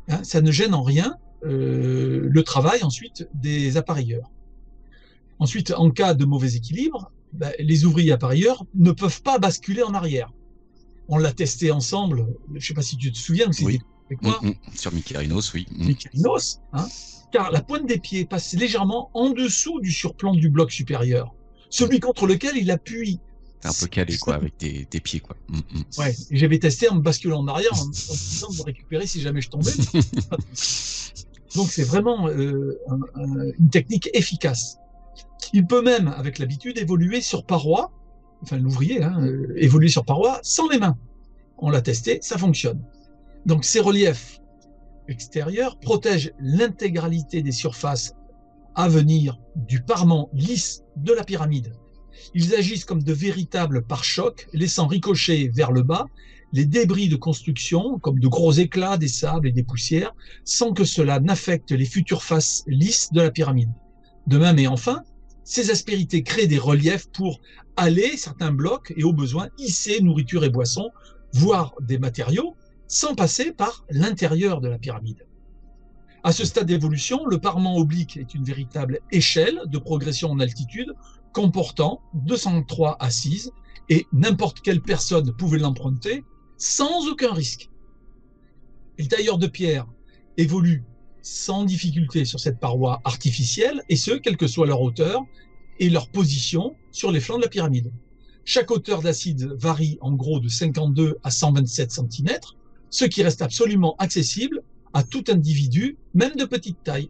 Hein, ça ne gêne en rien euh, le travail ensuite des appareilleurs. Ensuite, en cas de mauvais équilibre, ben, les ouvriers appareilleurs ne peuvent pas basculer en arrière. On l'a testé ensemble, je ne sais pas si tu te souviens, c'était Oui. avec moi, Mm, mm. Sur Mikarinos, oui. Mm. Mikalinos, hein, car la pointe des pieds passe légèrement en dessous du surplomb du bloc supérieur, celui contre lequel il appuie. T'es un peu calé, quoi, avec tes, tes pieds, quoi. Mm, mm. Ouais, j'avais testé en me basculant en arrière, en, en me disant de récupérer si jamais je tombais. Donc c'est vraiment euh, un- un- une technique efficace. Il peut même, avec l'habitude, évoluer sur paroi, enfin l'ouvrier, hein, euh, évoluer sur paroi sans les mains. On l'a testé, ça fonctionne. Donc ces reliefs extérieurs protègent l'intégralité des surfaces à venir du parement lisse de la pyramide. Ils agissent comme de véritables pare-chocs, laissant ricocher vers le bas les débris de construction, comme de gros éclats, des sables et des poussières, sans que cela n'affecte les futures faces lisses de la pyramide. De même et enfin, ces aspérités créent des reliefs pour aller certains blocs et au besoin hisser nourriture et boissons, voire des matériaux, sans passer par l'intérieur de la pyramide. À ce stade d'évolution, le parement oblique est une véritable échelle de progression en altitude comportant 203 assises et n'importe quelle personne pouvait l'emprunter sans aucun risque. Et le tailleur de pierre évolue sans difficulté sur cette paroi artificielle, et ce, quelle que soit leur hauteur et leur position sur les flancs de la pyramide. Chaque hauteur d'acide varie en gros de 52 à 127 cm, ce qui reste absolument accessible à tout individu, même de petite taille.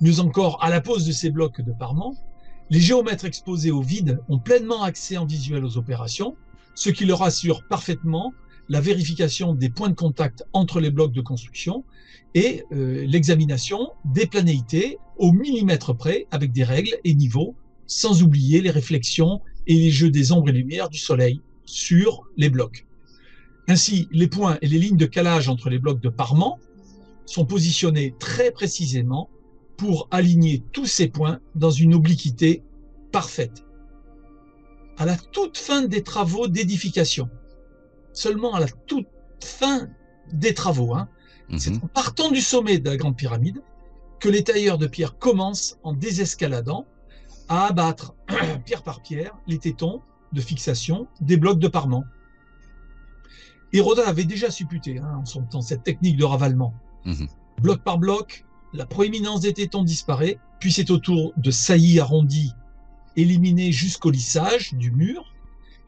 Mieux encore, à la pose de ces blocs de parement, les géomètres exposés au vide ont pleinement accès en visuel aux opérations, ce qui leur assure parfaitement la vérification des points de contact entre les blocs de construction et euh, l'examination des planéités au millimètre près avec des règles et niveaux, sans oublier les réflexions et les jeux des ombres et lumières du soleil sur les blocs. Ainsi, les points et les lignes de calage entre les blocs de parement sont positionnés très précisément pour aligner tous ces points dans une obliquité parfaite. À la toute fin des travaux d'édification, seulement à la toute fin des travaux, hein, c'est Mhm. en partant du sommet de la Grande Pyramide que les tailleurs de pierre commencent en désescaladant à abattre pierre par pierre les tétons de fixation des blocs de parement. Hérodote avait déjà supputé hein, en son temps cette technique de ravalement. Mhm. Bloc par bloc, la proéminence des tétons disparaît, puis c'est au tour de saillies arrondies éliminées jusqu'au lissage du mur.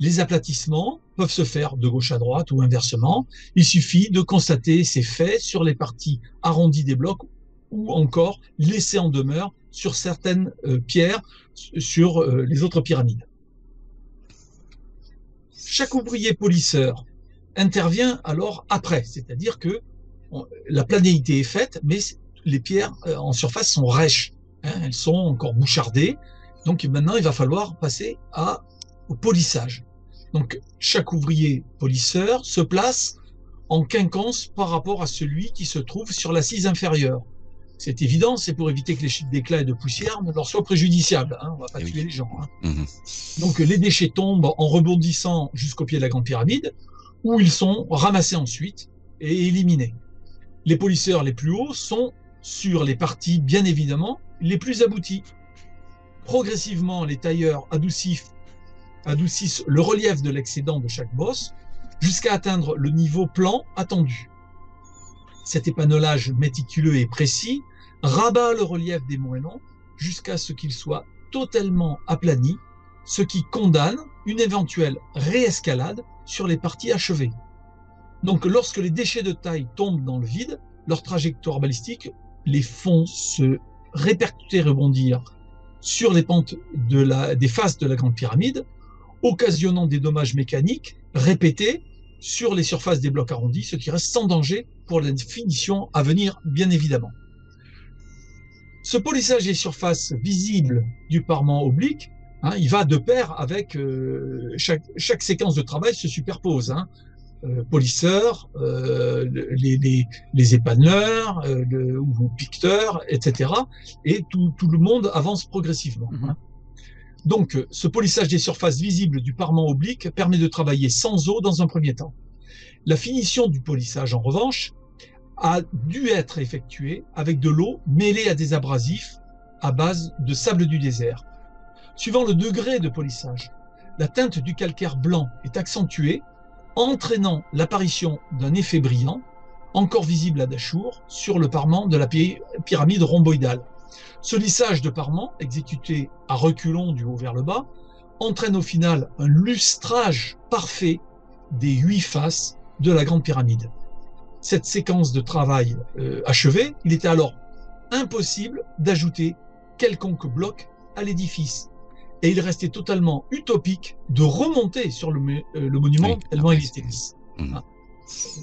Les aplatissements peuvent se faire de gauche à droite ou inversement. Il suffit de constater ces faits sur les parties arrondies des blocs ou encore laisser en demeure sur certaines euh, pierres sur euh, les autres pyramides. Chaque ouvrier polisseur intervient alors après, c'est-à-dire que on- la planéité est faite, mais les pierres euh, en surface sont rêches, hein, elles sont encore bouchardées. Donc maintenant, il va falloir passer à, au polissage. Donc chaque ouvrier polisseur se place en quinconce par rapport à celui qui se trouve sur l'assise inférieure. c'est évident, c'est pour éviter que les chutes d'éclats et de poussière ne leur soient préjudiciables. Hein, on va pas Eh oui. tuer les gens. hein. Mhm. Donc les déchets tombent en rebondissant jusqu'au pied de la Grande Pyramide, où ils sont ramassés ensuite et éliminés. Les polisseurs les plus hauts sont sur les parties, bien évidemment, les plus abouties. Progressivement, les tailleurs adoucissent, le relief de l'excédent de chaque bosse jusqu'à atteindre le niveau plan attendu. Cet épanelage méticuleux et précis rabat le relief des moellons jusqu'à ce qu'il soit totalement aplani, ce qui condamne une éventuelle réescalade sur les parties achevées. Donc lorsque les déchets de taille tombent dans le vide, leur trajectoire balistique les font se répercuter, rebondir sur les pentes des faces de la Grande Pyramide, occasionnant des dommages mécaniques répétés sur les surfaces des blocs arrondis, ce qui reste sans danger pour la finition à venir, bien évidemment. Ce polissage des surfaces visibles du parement oblique, hein, il va de pair avec euh, chaque, chaque séquence de travail se superpose. Hein. Euh, polisseurs, euh, les, les, les euh, le, ou piqueteurs, etc. Et tout, tout le monde avance progressivement. Mhm. hein. Donc, ce polissage des surfaces visibles du parement oblique permet de travailler sans eau dans un premier temps. La finition du polissage, en revanche, a dû être effectuée avec de l'eau mêlée à des abrasifs à base de sable du désert. Suivant le degré de polissage, la teinte du calcaire blanc est accentuée, entraînant l'apparition d'un effet brillant, encore visible à Dachour, sur le parement de la pyramide rhomboïdale. Ce lissage de parement, exécuté à reculons du haut vers le bas, entraîne au final un lustrage parfait des huit faces de la grande pyramide. Cette séquence de travail euh, achevée, il était alors impossible d'ajouter quelconque bloc à l'édifice. Et il restait totalement utopique de remonter sur le, euh, le monument Oui, tellement après, il était lisse. Mhm. Ah.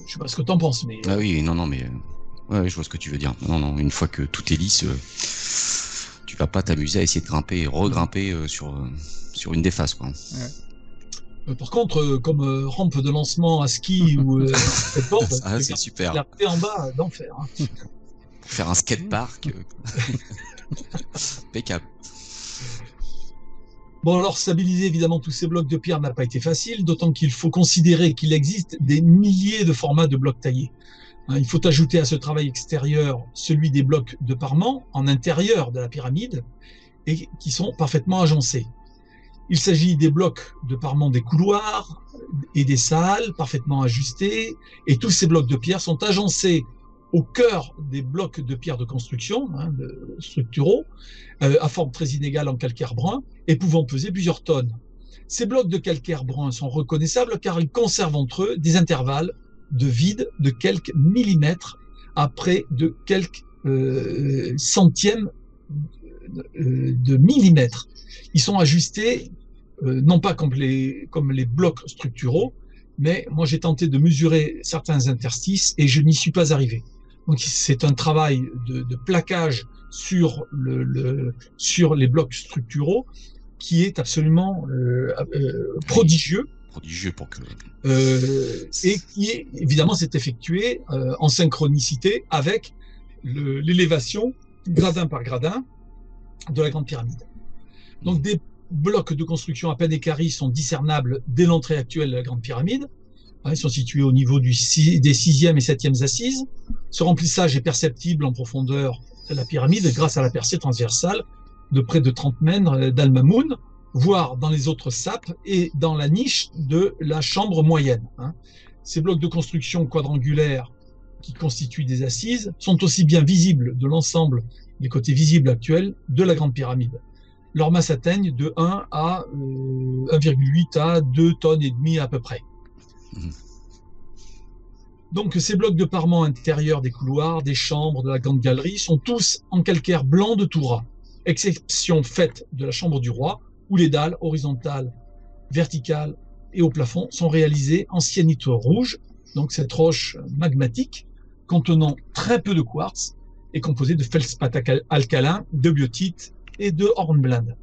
Je sais pas ce que tu en penses, mais Ah oui, non, non, mais. euh, Ouais, je vois ce que tu veux dire. Non, non, une fois que tout est lisse, euh, tu vas pas t'amuser à essayer de grimper et regrimper euh, sur, euh, sur une des faces, quoi. Euh, par contre, euh, comme euh, rampe de lancement à ski ou euh, skateboard, Ah, c'est super. la paix en bas euh, d'enfer. hein. Pour faire un skatepark. euh, Impeccable. Bon, alors stabiliser évidemment tous ces blocs de pierre n'a pas été facile, d'autant qu'il faut considérer qu'il existe des milliers de formats de blocs taillés. Hein, Il faut ajouter à ce travail extérieur celui des blocs de parement en intérieur de la pyramide et qui sont parfaitement agencés. Il s'agit des blocs de parement des couloirs et des salles parfaitement ajustés et tous ces blocs de pierre sont agencés au cœur des blocs de pierre de construction, hein, structuraux, euh, à forme très inégale en calcaire brun et pouvant peser plusieurs tonnes. Ces blocs de calcaire brun sont reconnaissables car ils conservent entre eux des intervalles de vide de quelques millimètres à près de quelques euh, centièmes euh, de millimètres. Ils sont ajustés non pas comme les, comme les blocs structuraux, mais moi j'ai tenté de mesurer certains interstices et je n'y suis pas arrivé. Donc c'est un travail de, de plaquage sur, le, le- sur les blocs structuraux qui est absolument euh, euh, prodigieux Prodigieux pour que. euh, et qui est évidemment s'est effectué en synchronicité avec l'élévation gradin par gradin de la grande pyramide. Donc des blocs de construction à peine équarris sont discernables dès l'entrée actuelle de la grande pyramide. Hein, Ils sont situés au niveau du des sixième et septième assises. Ce remplissage est perceptible en profondeur de la pyramide grâce à la percée transversale de près de 30 mètres d'Al-Mamoun, voire dans les autres sapes et dans la niche de la chambre moyenne. hein. Ces blocs de construction quadrangulaires qui constituent des assises sont aussi bien visibles de l'ensemble des côtés visibles actuels de la grande pyramide. Leur masse atteigne de 1 à euh, 1,8 à 2 tonnes et demie à peu près. Mhm. Donc ces blocs de parement intérieurs des couloirs, des chambres, de la grande galerie sont tous en calcaire blanc de Toura, exception faite de la chambre du roi, où les dalles horizontales, verticales et au plafond sont réalisées en cyanite rouge, donc cette roche magmatique contenant très peu de quartz et composée de feldspath alca- alcalin, de biotite et de hornblende.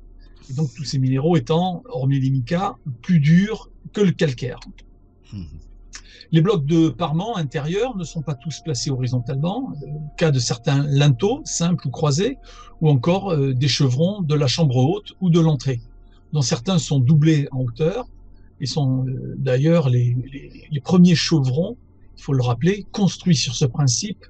Donc tous ces minéraux étant, hormis les micas, plus durs que le calcaire. Mhm. Les blocs de parement intérieur ne sont pas tous placés horizontalement, euh, cas de certains linteaux, simples ou croisés, ou encore euh, des chevrons de la chambre haute ou de l'entrée, dont certains sont doublés en hauteur, et sont euh, d'ailleurs les, les, les premiers chevrons, il faut le rappeler, construits sur ce principe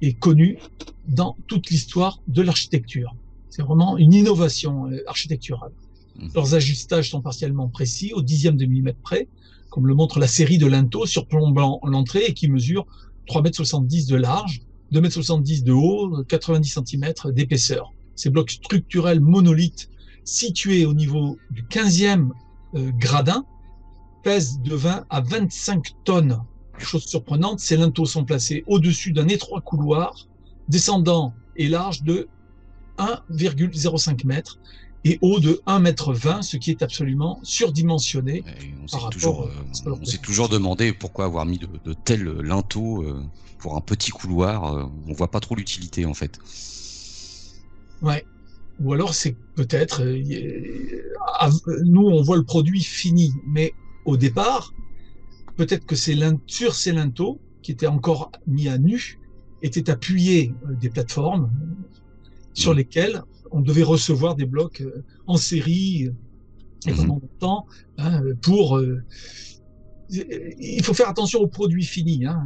et connus dans toute l'histoire de l'architecture. C'est vraiment une innovation architecturale. Mhm. Leurs ajustages sont partiellement précis, au dixième de millimètre près, comme le montre la série de linteaux surplombant l'entrée et qui mesure 3,70 m de large, 2,70 m de haut, 90 cm d'épaisseur. Ces blocs structurels monolithes situés au niveau du 15e euh, gradin pèsent de 20 à 25 tonnes. Chose surprenante, ces linteaux sont placés au-dessus d'un étroit couloir descendant et large de 1,05 m et haut de 1,20 m, ce qui est absolument surdimensionné. Et on s'est toujours, euh, on s'est toujours demandé pourquoi avoir mis de, de tels linteaux euh, pour un petit couloir. euh, on voit pas trop l'utilité en fait. Ouais. Ou alors c'est peut-être euh, nous on voit le produit fini, mais au départ peut-être que ces sur ces linteaux qui étaient encore mis à nu étaient appuyés des plateformes sur Mhm. lesquelles on devait recevoir des blocs euh, en série euh, et Mhm. pendant longtemps hein, pour euh, il faut faire attention aux produits finis. Hein.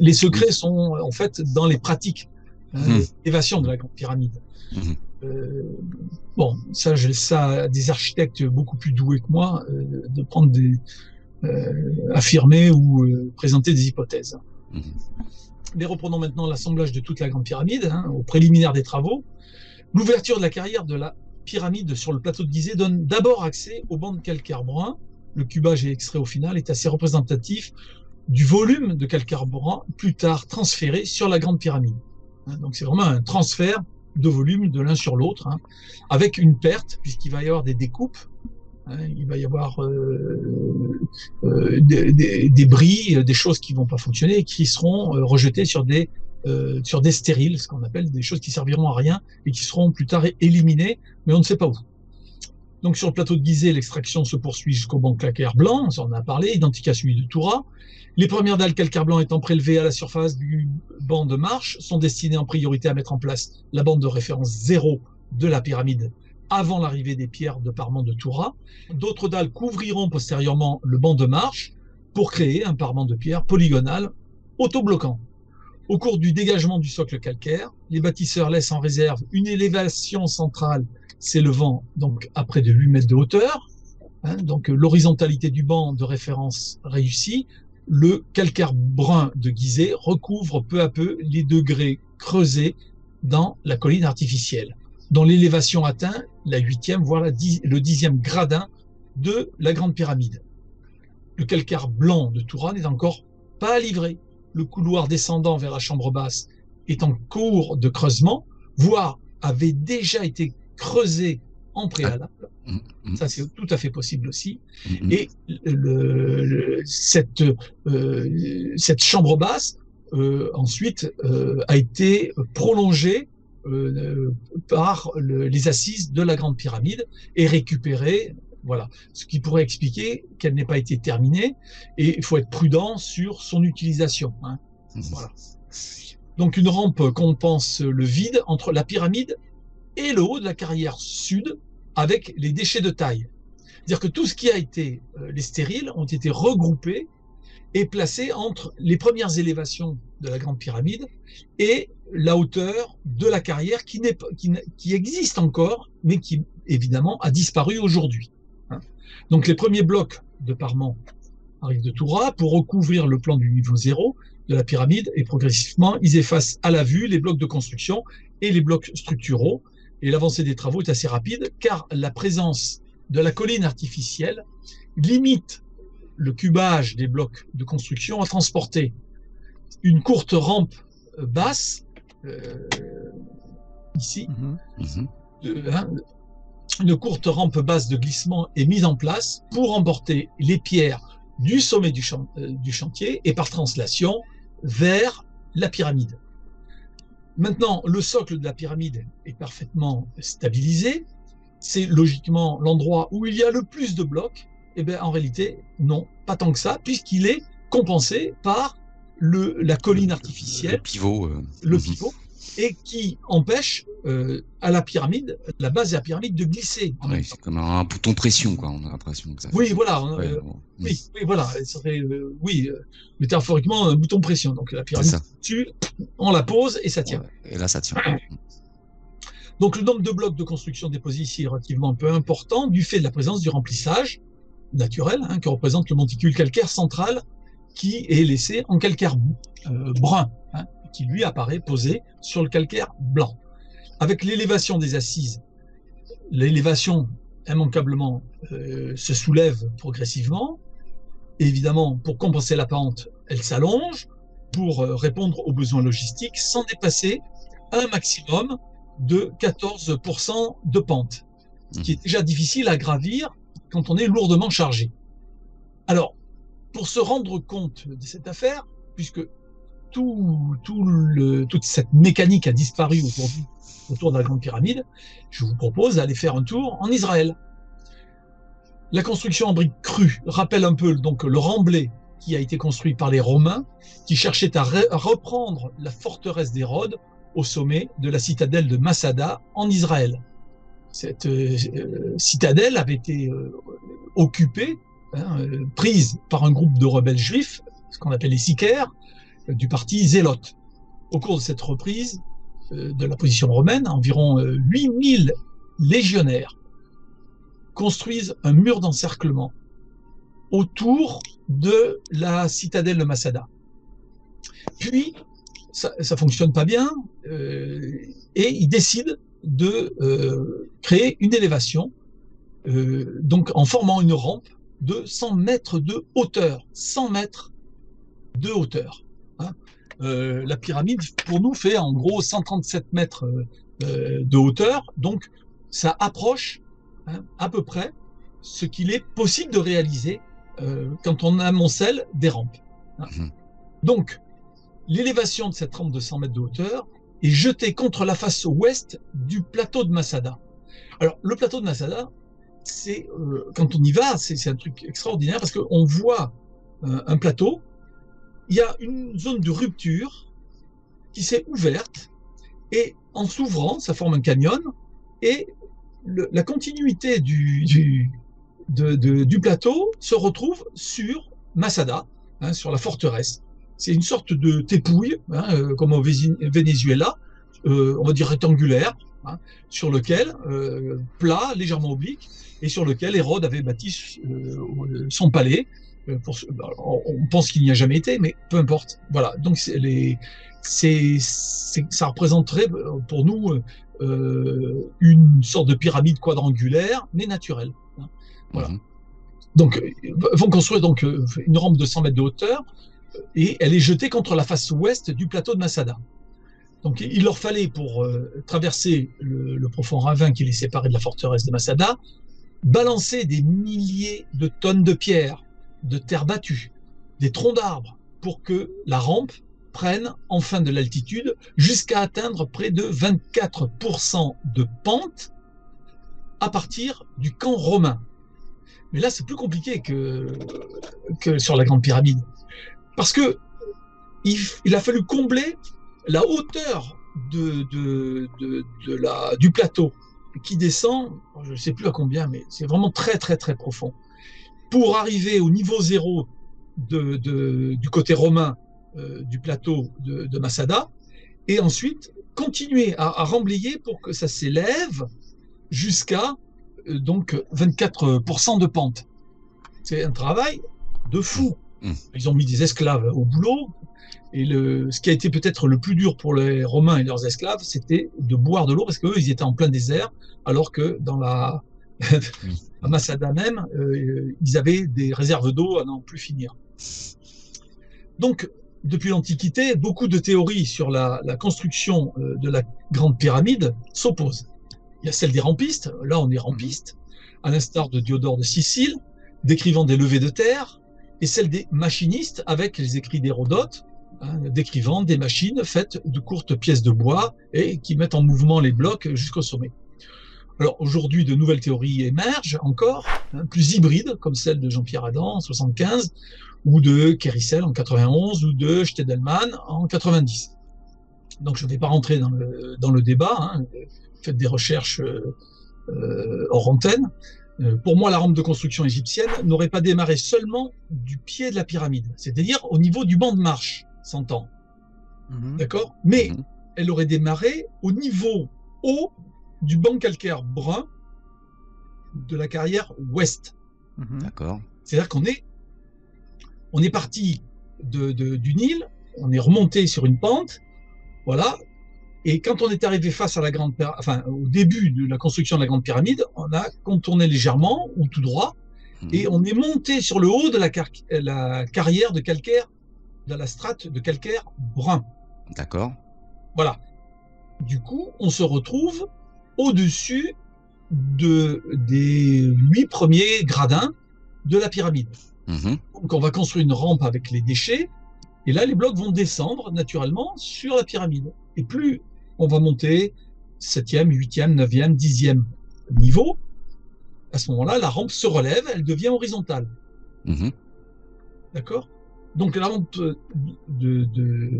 les secrets sont en fait dans les pratiques hein, Mhm. de la grande pyramide. Mhm. Euh, bon, ça, je laisse ça à des architectes beaucoup plus doués que moi euh, de prendre des euh, affirmer ou présenter des hypothèses. Mais reprenons maintenant l'assemblage de toute la grande pyramide, hein, au préliminaire des travaux. L'ouverture de la carrière de la pyramide sur le plateau de Gizeh donne d'abord accès aux bandes calcaire brun. Le cubage et extrait au final est assez représentatif du volume de calcaire brun plus tard transféré sur la grande pyramide. Hein, donc c'est vraiment un transfert de volume de l'un sur l'autre, hein, avec une perte puisqu'il va y avoir des découpes. Hein, il va y avoir euh, euh, des, des, bris, euh, des choses qui vont pas fonctionner et qui seront rejetées sur des sur des stériles, ce qu'on appelle des choses qui serviront à rien et qui seront plus tard éliminées, mais on ne sait pas où. Donc sur le plateau de Gizeh, l'extraction se poursuit jusqu'au banc calcaire blanc, on en a parlé, identique à celui de Toura. Les premières dalles calcaire blanc étant prélevées à la surface du banc de marche sont destinées en priorité à mettre en place la bande de référence zéro de la pyramide avant l'arrivée des pierres de parement de Toura. D'autres dalles couvriront postérieurement le banc de marche pour créer un parement de pierre polygonal autobloquant. Au cours du dégagement du socle calcaire, les bâtisseurs laissent en réserve une élévation centrale s'élevant donc à près de 8 mètres de hauteur. Hein, donc euh, l'horizontalité du banc de référence réussie. Le calcaire brun de Gizeh recouvre peu à peu les degrés creusés dans la colline artificielle, dont l'élévation atteint la huitième, voire la dix- le dixième gradin de la grande pyramide. Le calcaire blanc de Toura n'est encore pas livré. Le couloir descendant vers la chambre basse est en cours de creusement, voire avait déjà été creusé en préalable. Mhm. Ça, c'est tout à fait possible aussi. Mhm. Et le, le- cette, euh, cette chambre basse, euh, ensuite, euh, a été prolongée par le- les assises de la Grande Pyramide et récupérée. Voilà, ce qui pourrait expliquer qu'elle n'ait pas été terminée. Et il faut être prudent sur son utilisation. hein. Voilà. Donc une rampe compense le vide entre la pyramide et le haut de la carrière sud avec les déchets de taille. C'est-à-dire que tout ce qui a été, euh, les stériles ont été regroupés et placés entre les premières élévations de la grande pyramide et la hauteur de la carrière qui, n'est qui, qui existe encore, mais qui évidemment a disparu aujourd'hui. hein. Donc les premiers blocs de parement arrivent de Toura pour recouvrir le plan du niveau zéro de la pyramide et progressivement ils effacent à la vue les blocs de construction et les blocs structuraux et l'avancée des travaux est assez rapide car la présence de la colline artificielle limite le cubage des blocs de construction à transporter une courte rampe euh, basse euh, ici Mhm. Mhm. de- hein, une courte rampe basse de glissement est mise en place pour emporter les pierres du sommet du, chan- euh, du chantier et par translation vers la pyramide. Maintenant, le socle de la pyramide est parfaitement stabilisé. C'est logiquement l'endroit où il y a le plus de blocs Eh bien, en réalité, non, pas tant que ça, puisqu'il est compensé par le, la colline Le artificielle, pivot. euh, le mhm. pivot, et qui empêche euh, à la pyramide, la base de la pyramide, de glisser. Ouais, temps. c'est comme un bouton pression, quoi. On a l'impression que ça. Oui, fait- voilà. on- Ouais, euh, bon. oui, oui, voilà. Ça euh, oui, euh, métaphoriquement, un bouton pression. Donc la pyramide dessus, on la pose et ça tient. Ouais, Et là, ça tient. Donc le nombre de blocs de construction déposés ici est relativement peu important du fait de la présence du remplissage naturel hein, que représente le monticule calcaire central qui est laissé en calcaire euh, brun, hein, qui lui apparaît posé sur le calcaire blanc. Avec l'élévation des assises, l'élévation immanquablement euh, se soulève progressivement. Évidemment, pour compenser la pente, elle s'allonge pour euh, répondre aux besoins logistiques sans dépasser un maximum de 14% de pente, ce qui est déjà difficile à gravir quand on est lourdement chargé. Alors, pour se rendre compte de cette affaire, puisque toute cette mécanique a disparu aujourd'hui autour de la Grande Pyramide, je vous propose d'aller faire un tour en Israël. La construction en briques crues rappelle un peu donc le remblai qui a été construit par les Romains, qui cherchaient à reprendre la forteresse d'Hérode au sommet de la citadelle de Masada en Israël. Cette euh, euh, citadelle avait été euh, occupée, hein, euh, prise par un groupe de rebelles juifs, ce qu'on appelle les sicaires, euh, du parti zélote. Au cours de cette reprise euh, de la position romaine, environ euh, 8000 légionnaires construisent un mur d'encerclement autour de la citadelle de Masada. Puis, ça, ça fonctionne pas bien, et ils décident de créer une élévation, donc en formant une rampe de 100 mètres de hauteur, 100 mètres de hauteur. hein. Euh, la pyramide, pour nous, fait en gros 137 mètres euh, euh, de hauteur, donc ça approche hein, à peu près ce qu'il est possible de réaliser euh, quand on amoncelle des rampes. hein. Mhm. Donc, l'élévation de cette rampe de 100 mètres de hauteur est jetée contre la face ouest du plateau de Masada. Alors, le plateau de Masada, c'est euh, quand on y va, c'est un truc extraordinaire parce qu'on voit euh, un plateau, il y a une zone de rupture qui s'est ouverte et en s'ouvrant, ça forme un canyon et la continuité du, du, du plateau se retrouve sur Masada, hein, sur la forteresse. C'est une sorte de tépouille, hein, euh, comme au Venezuela, on va dire rectangulaire, hein, sur lequel, plat, légèrement oblique, et sur lequel Hérode avait bâti euh, son palais. Euh, Pour, bah, on pense qu'il n'y a jamais été, mais peu importe. Voilà. Donc ça représenterait euh, pour nous euh, une sorte de pyramide quadrangulaire, mais naturelle. hein. Voilà. Donc, euh, vont construire donc euh, une rampe de 100 mètres de hauteur euh, et elle est jetée contre la face ouest du plateau de Masada. Donc, il leur fallait pour euh, traverser le, le profond ravin qui les séparait de la forteresse de Masada, balancer des milliers de tonnes de pierres, de terre battue, des troncs d'arbres pour que la rampe prenne enfin de l'altitude jusqu'à atteindre près de 24% de pente à partir du camp romain. Mais là, c'est plus compliqué que, sur la Grande Pyramide. Parce que il, a fallu combler la hauteur du plateau qui descend, je ne sais plus à combien, mais c'est vraiment très très très profond. Pour arriver au niveau zéro de, de, du côté romain euh, du plateau de, de Masada, et ensuite continuer à, à remblayer pour que ça s'élève jusqu'à euh, donc 24% de pente. C'est un travail de fou. Mm. Ils ont mis des esclaves au boulot. Et le, ce qui a été peut-être le plus dur pour les Romains et leurs esclaves, c'était de boire de l'eau parce qu'eux, ils étaient en plein désert, alors que dans la, à Masada même, euh, ils avaient des réserves d'eau à n'en plus finir. Donc, depuis l'Antiquité, beaucoup de théories sur la, la construction euh, de la Grande Pyramide s'opposent. Il y a celle des rampistes, là on est rampiste, à l'instar de Diodore de Sicile, décrivant des levées de terre, et celle des machinistes, avec les écrits d'Hérodote, hein, décrivant des machines faites de courtes pièces de bois et qui mettent en mouvement les blocs jusqu'au sommet. Alors aujourd'hui, de nouvelles théories émergent encore, hein, plus hybrides, comme celle de Jean-Pierre Adam en 75, ou de Kerissel en 91, ou de Stedelman en 90. Donc je ne vais pas rentrer dans le, débat, hein, faites des recherches euh, euh, hors antenne. Euh, pour moi, la rampe de construction égyptienne n'aurait pas démarré seulement du pied de la pyramide, c'est-à-dire au niveau du banc de marche, s'entend, Mhm. d'accord? Mais Mhm. elle aurait démarré au niveau haut du banc calcaire brun de la carrière ouest. Mhm. D'accord. C'est-à-dire qu'on est, on est parti de, de- du Nil, on est remonté sur une pente, voilà. Et quand on est arrivé face à la grande, enfin au début de la construction de la grande pyramide, on a contourné légèrement ou tout droit, et on est monté sur le haut de la, car- la carrière de calcaire, de la strate de calcaire brun. D'accord. Voilà. Du coup, on se retrouve au-dessus de, des huit premiers gradins de la pyramide. Mhm. Donc, on va construire une rampe avec les déchets. Et là, les blocs vont descendre naturellement sur la pyramide. Et plus on va monter septième, huitième, neuvième, dixième niveau, à ce moment-là, la rampe se relève, elle devient horizontale. Mhm. D'accord? Donc la rampe de, de-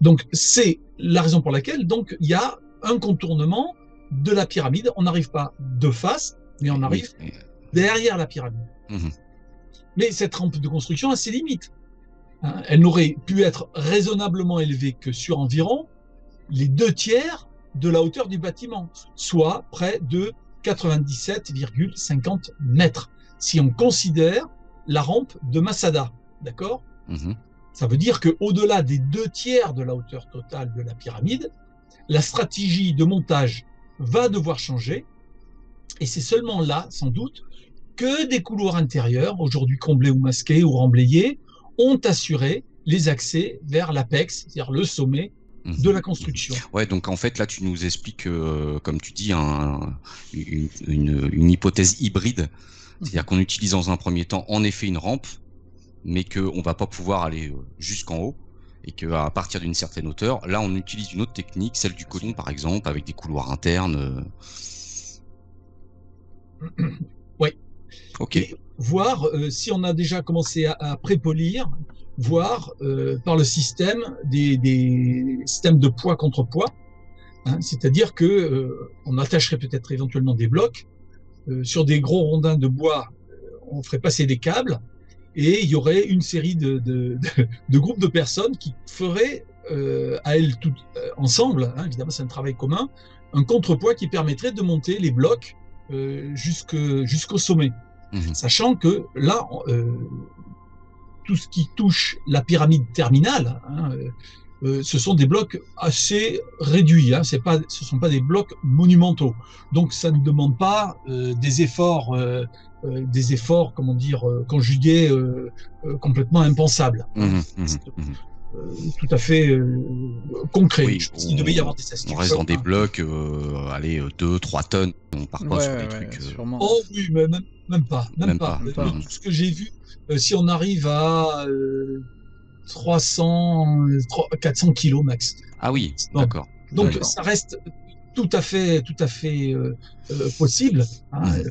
donc c'est la raison pour laquelle donc il y a un contournement de la pyramide. On n'arrive pas de face, mais on arrive Oui. derrière la pyramide. Mhm. Mais cette rampe de construction a ses limites. Hein, Elle n'aurait pu être raisonnablement élevée que sur environ les deux tiers de la hauteur du bâtiment, soit près de 97,50 mètres. Si on considère la rampe de Masada, d'accord? Mhm. Ça veut dire que au-delà des deux tiers de la hauteur totale de la pyramide, la stratégie de montage va devoir changer. Et c'est seulement là, sans doute, que des couloirs intérieurs, aujourd'hui comblés ou masqués ou remblayés, ont assuré les accès vers l'apex, c'est-à-dire le sommet Mhm. de la construction. Ouais, donc en fait là tu nous expliques, euh, comme tu dis, un- une, une- une hypothèse hybride, c'est-à-dire qu'on utilise dans un premier temps en effet une rampe, mais qu'on va pas pouvoir aller euh, jusqu'en haut, et qu'à partir d'une certaine hauteur, là on utilise une autre technique, celle du colon par exemple, avec des couloirs internes. euh. Ouais. Ok. Et voir euh, si on a déjà commencé à, à prépolir, voir euh, par le système des, des systèmes de poids contre poids, hein, c'est-à-dire que euh, on attacherait peut-être éventuellement des blocs sur des gros rondins de bois, on ferait passer des câbles et il y aurait une série de, de, de, de groupes de personnes qui feraient euh, à elles toutes euh, ensemble, hein, évidemment c'est un travail commun, un contrepoids qui permettrait de monter les blocs euh, jusqu'au sommet Mhm. sachant que là, tout ce qui touche la pyramide terminale, hein, euh, ce sont des blocs assez réduits. Hein, pas, ce sont pas des blocs monumentaux. Donc, ça ne demande pas euh, des efforts, euh, euh, des efforts, comment dire, euh, conjugués euh, euh, complètement impensables. Mhm, mhm, mhm. Euh, tout à fait euh, concret. Oui, Je pense qu'il on- devait y avoir des astuces. On reste dans des hein. blocs, euh, allez, 2-3 tonnes, on part pas Ouais, sur des ouais, trucs. euh. Oh oui, mais même, même pas, même, Même pas. pas, même pas. Tout ce que j'ai vu, euh, si on arrive à euh, 300, euh, 300, 400 kilos max. Ah oui, d'accord. Donc ça reste tout à fait, tout à fait euh, euh, possible. hein. Mhm.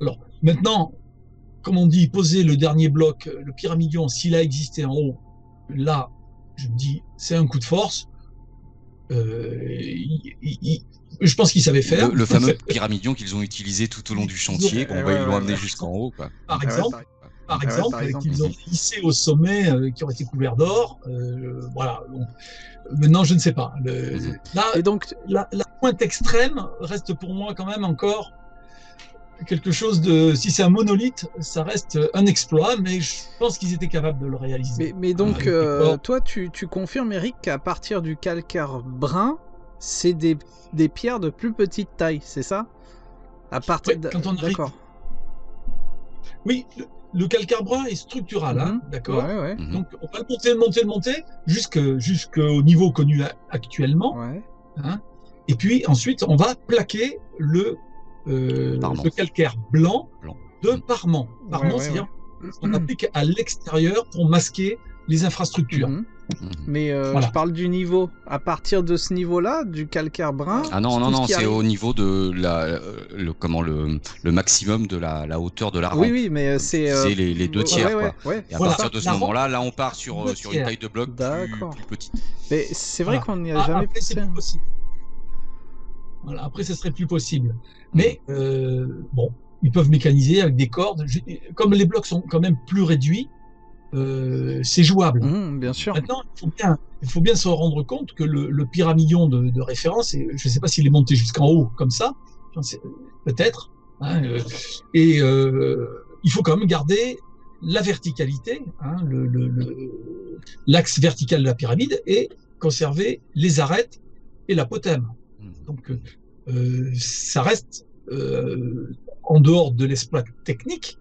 Alors maintenant, comme on dit, poser le dernier bloc, euh, le pyramidion, s'il a existé en haut, là, je me dis, c'est un coup de force. Euh, il- il- il- je pense qu'il savait faire. Le, le fameux pyramidion qu'ils ont utilisé tout au long du chantier, qu'on Ouais, va ils l'ont amené jusqu'en haut. Quoi. par Ah exemple. par- Ah exemple, qu'ils ont hissé au sommet, euh, qui ont été couverts d'or. Euh, voilà. Donc, maintenant, je ne sais pas. Le- Mhm. là, Et donc, la, la pointe extrême reste pour moi quand même encore quelque chose de. Si c'est un monolithe, ça reste un exploit, mais je pense qu'ils étaient capables de le réaliser. mais, mais donc, Ah, euh, toi, tu, tu confirmes, Eric, qu'à partir du calcaire brun, c'est des, des pierres de plus petite taille, c'est ça? À partir Ouais, de- quand on arrive-. Oui, le, le calcaire brun est structural, hein, Mhm. d'accord? Ouais, ouais. Mhm. Donc, on va le monter, le monter, le monter jusqu'au niveau connu a- actuellement. ouais. hein. Et puis ensuite, on va plaquer le, euh, le calcaire blanc, Blanc. de Mm. parement. Parement, Ouais, ouais, c'est-à-dire qu'on applique à l'extérieur pour masquer les infrastructures. Mhm. Mhm. Mais euh, Voilà. je parle du niveau. À partir de ce niveau-là, du calcaire brun. Ah non, non, non, c'est au niveau de la, euh, le, comment, le, le maximum de la, la hauteur de la rampe. Oui, oui, mais euh, c'est. C'est les- les deux tiers, ouais, quoi. ouais. Et à Voilà. partir de ce moment-là, là, on part sur, euh, sur une taille de bloc plus, petite. Mais c'est vrai Voilà. qu'on n'y a Ah, jamais après, c'est pensé. plus possible. Voilà, après, ce serait plus possible. Mais euh, bon, ils peuvent mécaniser avec des cordes. Comme les blocs sont quand même plus réduits, euh, c'est jouable. Mhm, bien sûr. Maintenant, il faut bien, il faut bien se rendre compte que le, le pyramidon de, de référence, et je ne sais pas s'il est monté jusqu'en haut comme ça, peut-être, hein, euh, et il faut quand même garder la verticalité, hein, le- le- le- l'axe vertical de la pyramide, et conserver les arêtes et l'apothème. Mhm. Donc, ça reste euh, en dehors de l'exploit technique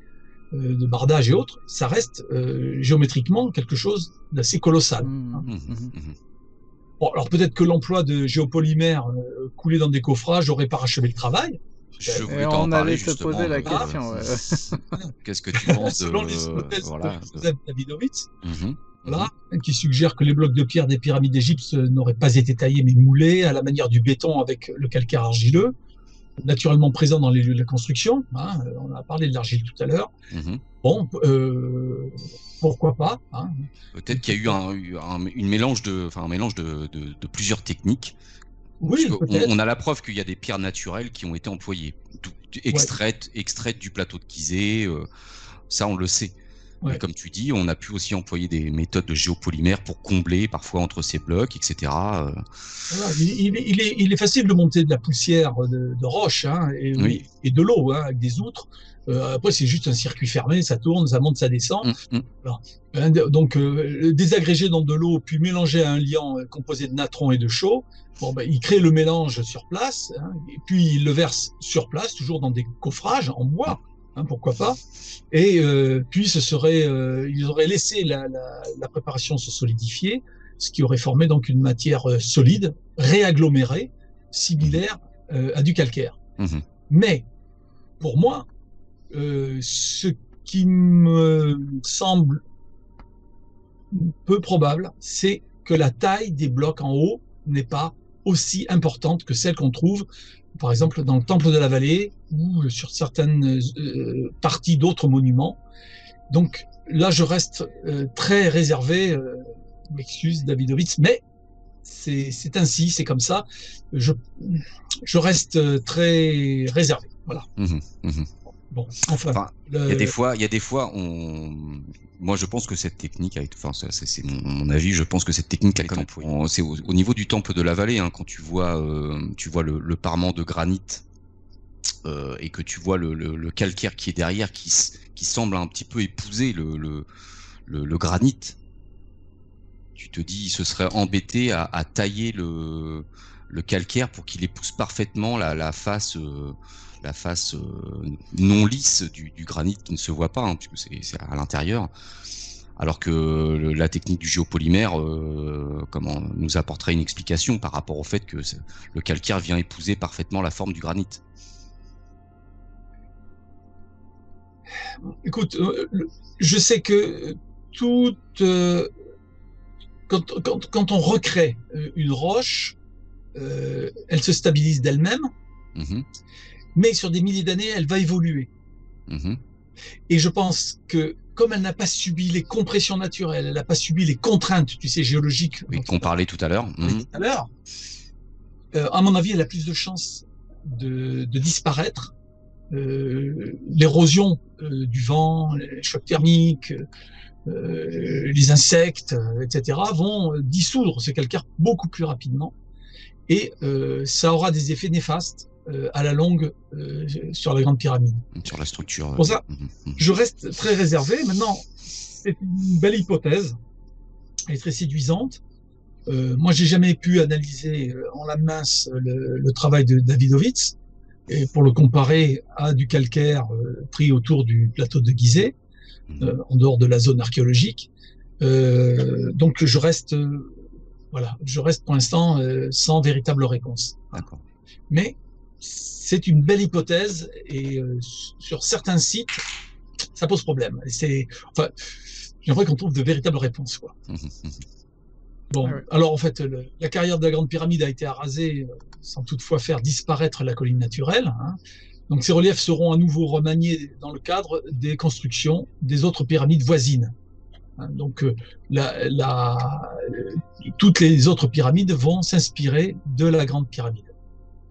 euh, de bardage et autres, ça reste euh, géométriquement quelque chose d'assez colossal. Mhm. mhm. Mhm. Bon, alors peut-être que l'emploi de géopolymères euh, coulés dans des coffrages aurait parachevé le travail. Je voulais Et on allait te justement. poser la euh, question. ouais. Qu'est-ce que tu penses de, Selon les hypothèses voilà, de Davidovitz. Voilà, qui suggère que les blocs de pierre des pyramides d'Égypte euh, n'auraient pas été taillés mais moulés à la manière du béton avec le calcaire argileux, naturellement présent dans les lieux de la construction. hein, euh, on a parlé de l'argile tout à l'heure. Mhm. Bon, euh, pourquoi pas hein, Peut-être qu'il y a eu un, une mélange de, enfin un mélange de, de, de plusieurs techniques. Oui, on, a la preuve qu'il y a des pierres naturelles qui ont été employées, extraites, extraites du plateau de Gizeh. euh, ça, on le sait. Ouais. Comme tu dis, on a pu aussi employer des méthodes de géopolymère pour combler parfois entre ces blocs, etc. euh, Voilà, il, il est, il, est, il est facile de monter de la poussière de, de roche hein, et, Oui. et de l'eau hein, avec des outres. Euh, après, c'est juste un circuit fermé, ça tourne, ça monte, ça descend. hum, hum. Donc, euh, désagréger dans de l'eau, puis mélanger à un liant euh, composé de natron et de chaux. Bon, ben, il crée le mélange sur place, hein, et puis il le verse sur place, toujours dans des coffrages en bois, hein, pourquoi pas. Et euh, puis, ce serait, euh, ils auraient laissé la, la, la préparation se solidifier, ce qui aurait formé donc une matière euh, solide, réagglomérée, similaire euh, à du calcaire. Mhm. Mais pour moi, ce qui me semble peu probable, c'est que la taille des blocs en haut n'est pas aussi importante que celle qu'on trouve, par exemple, dans le temple de la vallée ou sur certaines euh, parties d'autres monuments. Donc là, je reste euh, très réservé. Euh, M'excuse, Davidovitz, mais c'est ainsi, c'est comme ça. Je, reste euh, très réservé. Voilà. Mhm, mhm. Bon, enfin, Enfin, le- Il y a des fois, il y a des fois, on... moi je pense que cette technique a été, enfin ça, c'est mon, mon avis, je pense que cette technique C'est au, au niveau du temple de la vallée, hein, quand tu vois, euh, tu vois le, le parement de granit euh, et que tu vois le, le, le calcaire qui est derrière, qui, semble un petit peu épouser le, le, le, le granit. Tu te dis, il se serait embêté à, à tailler le, le calcaire pour qu'il épouse parfaitement la, la face. euh, la face euh, non lisse du, du granit qui ne se voit pas, hein, puisque c'est à l'intérieur. Alors que le- la technique du géopolymère euh, comment, nous apporterait une explication par rapport au fait que le calcaire vient épouser parfaitement la forme du granit. Écoute, euh, je sais que toute euh, quand, quand, quand on recrée une roche, euh, elle se stabilise d'elle-même, Mhm, mais sur des milliers d'années, elle va évoluer. mhm, Et je pense que comme elle n'a pas subi les compressions naturelles, elle n'a pas subi les contraintes, tu sais, géologiques Oui, qu'on parlait tout à l'heure. tout à l'heure, euh, à mon avis, elle a plus de chances de, de disparaître. Euh, L'érosion euh, du vent, les chocs thermiques, les insectes, etc., vont dissoudre ce calcaire beaucoup plus rapidement. Et ça aura des effets néfastes euh, à la longue euh, sur la grande pyramide. Sur la structure. Pour ça, mhm, mhm. Je reste très réservé. Maintenant, c'est une belle hypothèse. Elle est très séduisante. Euh, moi, j'ai jamais pu analyser euh, en la mince le, le travail de Davidovitz et pour le comparer à du calcaire euh, pris autour du plateau de Gizeh, euh, en dehors de la zone archéologique. Euh, donc, je reste, euh, voilà, je reste pour l'instant euh, sans véritable réponse. D'accord. Mais c'est une belle hypothèse et euh, sur certains sites, ça pose problème. C'est, enfin, j'aimerais qu'on trouve de véritables réponses. Quoi. Bon, alors en fait, le- la carrière de la Grande Pyramide a été arasée euh, sans toutefois faire disparaître la colline naturelle. hein. Donc ces reliefs seront à nouveau remaniés dans le cadre des constructions des autres pyramides voisines. Hein, Donc euh, la, la- toutes les autres pyramides vont s'inspirer de la Grande Pyramide.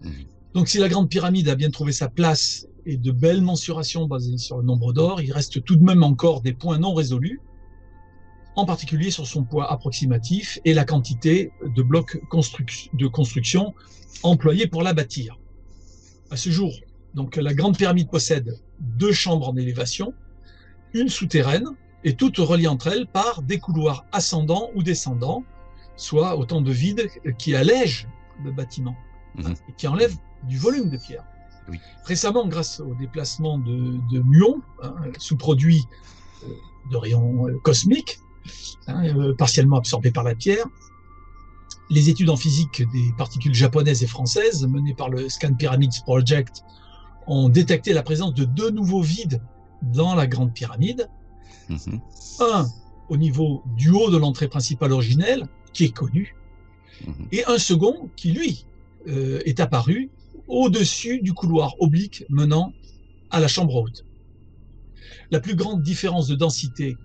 Mhm. Donc si la Grande Pyramide a bien trouvé sa place et de belles mensurations basées sur le nombre d'or, il reste tout de même encore des points non résolus, en particulier sur son poids approximatif et la quantité de blocs construc- de construction employés pour la bâtir. À ce jour, donc la Grande Pyramide possède deux chambres en élévation, une souterraine et toutes reliées entre elles par des couloirs ascendants ou descendants, soit autant de vides qui allègent le bâtiment Mhm. et qui enlèvent du volume de pierre. Oui. Récemment, grâce au déplacement de, de muons, hein, sous-produits euh, de rayons euh, cosmiques, hein, euh, partiellement absorbés par la pierre, les études en physique des particules japonaises et françaises, menées par le Scan Pyramids Project, ont détecté la présence de deux nouveaux vides dans la Grande Pyramide. Mhm. Un au niveau du haut de l'entrée principale originelle, qui est connu, Mhm. et un second qui, lui, euh, est apparu au-dessus du couloir oblique menant à la chambre haute. La plus grande différence de densité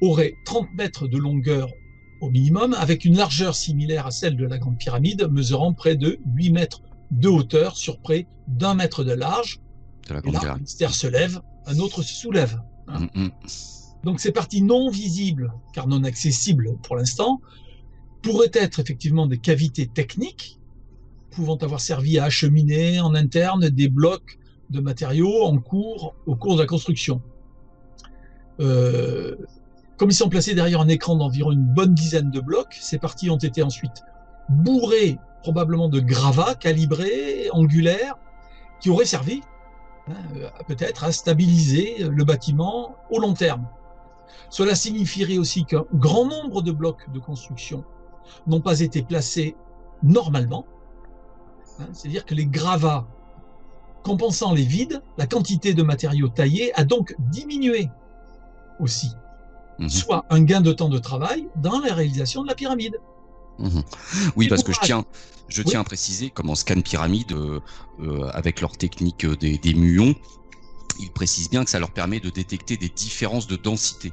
aurait 30 mètres de longueur au minimum, avec une largeur similaire à celle de la Grande Pyramide, mesurant près de 8 mètres de hauteur sur près d'un mètre de large. De la là, un mystère se lève, un autre se soulève. hein. Mhm. Donc ces parties non visibles, car non accessibles pour l'instant, pourraient être effectivement des cavités techniques, pouvant avoir servi à acheminer en interne des blocs de matériaux en cours, au cours de la construction. Euh, comme ils sont placés derrière un écran d'environ une bonne dizaine de blocs, ces parties ont été ensuite bourrées probablement de gravats calibrés, angulaires, qui auraient servi hein, euh, peut-être à stabiliser le bâtiment au long terme. Cela signifierait aussi qu'un grand nombre de blocs de construction n'ont pas été placés normalement. Hein, C'est-à-dire que les gravats compensant les vides, la quantité de matériaux taillés a donc diminué aussi. Mhm. Soit un gain de temps de travail dans la réalisation de la pyramide. Mhm. Oui, parce que je tiens, je Oui. tiens à préciser, comme en scan pyramide, euh, euh, avec leur technique euh, des, des muons, ils précisent bien que ça leur permet de détecter des différences de densité.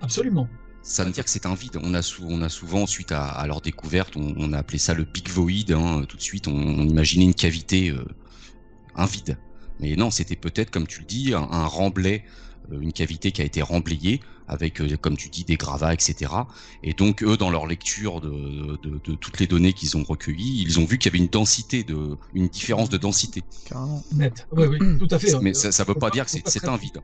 Absolument. Ça veut dire que c'est un vide. On a, sou- on a souvent, suite à, à leur découverte, on, on a appelé ça le big void. hein, tout de suite, on, on imaginait une cavité, euh, un vide. Mais non, c'était peut-être, comme tu le dis, un, un remblai, euh, une cavité qui a été remblayée avec, euh, comme tu dis, des gravats, etc. Et donc, eux, dans leur lecture de, de, de toutes les données qu'ils ont recueillies, ils ont vu qu'il y avait une densité, de, une différence de densité. Carrément. Net. Oui, oui, tout à fait. Mais ça, ça veut pas dire que c'est un vide.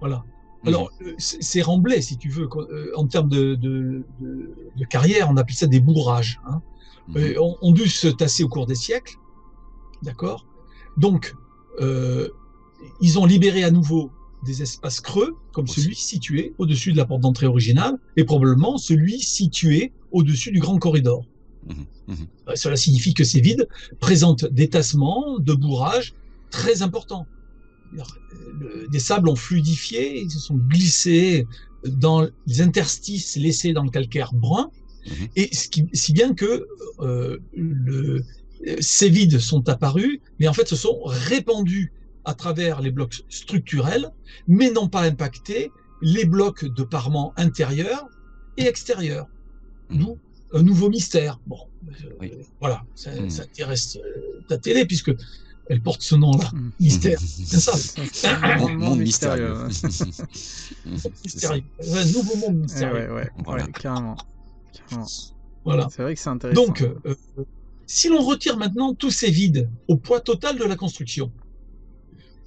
Voilà. Alors, euh, c'est remblai, si tu veux. Euh, En termes de, de, de, de carrière, on appelle ça des bourrages. Hein. Mhm. euh, ont, ont dû se tasser au cours des siècles. D'accord? Donc, euh, ils ont libéré à nouveau des espaces creux, comme Aussi. celui situé au-dessus de la porte d'entrée originale, et probablement celui situé au-dessus du grand corridor. Mhm. Mhm. Euh, Cela signifie que ces vides présentent des tassements de bourrage très importants. Le- Des sables ont fluidifié, ils se sont glissés dans les interstices laissés dans le calcaire brun, Mhm. et ce qui, si bien que euh, le, ces vides sont apparus, mais en fait se sont répandus à travers les blocs structurels, mais n'ont pas impacté les blocs de parement intérieur et extérieur. Mhm. D'où un nouveau mystère. Bon, euh, Oui. voilà, ça, Mhm. ça intéresse euh, ta télé puisque elle porte ce nom-là, Mhm. mystère. C'est ça, C'est un Monde, mystérieux. Un nouveau monde mystérieux. ouais, ouais, Voilà. ouais, carrément. Carrément. Voilà. C'est vrai que c'est intéressant. Donc, euh, si l'on retire maintenant tous ces vides au poids total de la construction,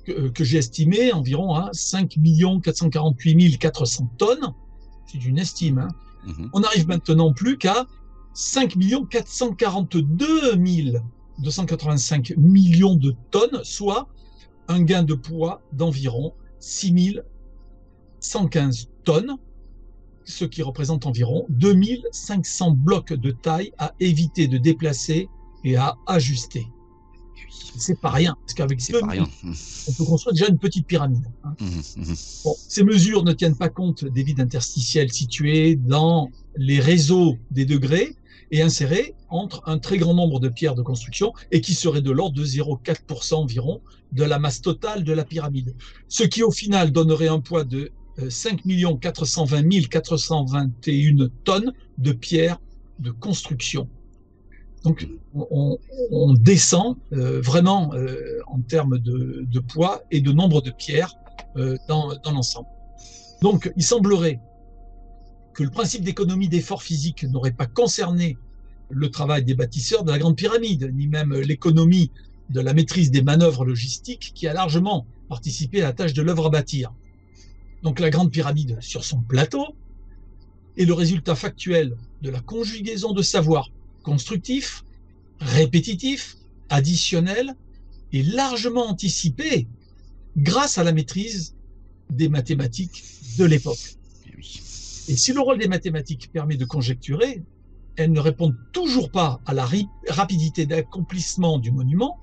que, euh, que j'ai estimé environ à 5 448 400 tonnes, c'est une estime, hein, Mhm. on n'arrive maintenant plus qu'à 5 442 285 millions de tonnes, soit un gain de poids d'environ 6 115 tonnes, ce qui représente environ 2500 blocs de taille à éviter de déplacer et à ajuster. C'est pas rien, parce qu'avec rien. on peut construire déjà une petite pyramide. hein. Mhm, mhm. Bon, ces mesures ne tiennent pas compte des vides interstitiels situés dans les réseaux des degrés et insérés entre un très grand nombre de pierres de construction et qui seraient de l'ordre de 0,4% environ de la masse totale de la pyramide. Ce qui au final donnerait un poids de euh, 5 420 421 tonnes de pierres de construction. Donc on, descend euh, vraiment euh, en termes de, poids et de nombre de pierres euh, dans l'ensemble. Donc, il semblerait que le principe d'économie d'effort physique n'aurait pas concerné le travail des bâtisseurs de la Grande Pyramide, ni même l'économie de la maîtrise des manœuvres logistiques qui a largement participé à la tâche de l'œuvre à bâtir. Donc la Grande Pyramide sur son plateau est le résultat factuel de la conjugaison de savoirs constructifs, répétitifs, additionnels et largement anticipés grâce à la maîtrise des mathématiques de l'époque. Et si le rôle des mathématiques permet de conjecturer, elles ne répondent toujours pas à la rapidité d'accomplissement du monument,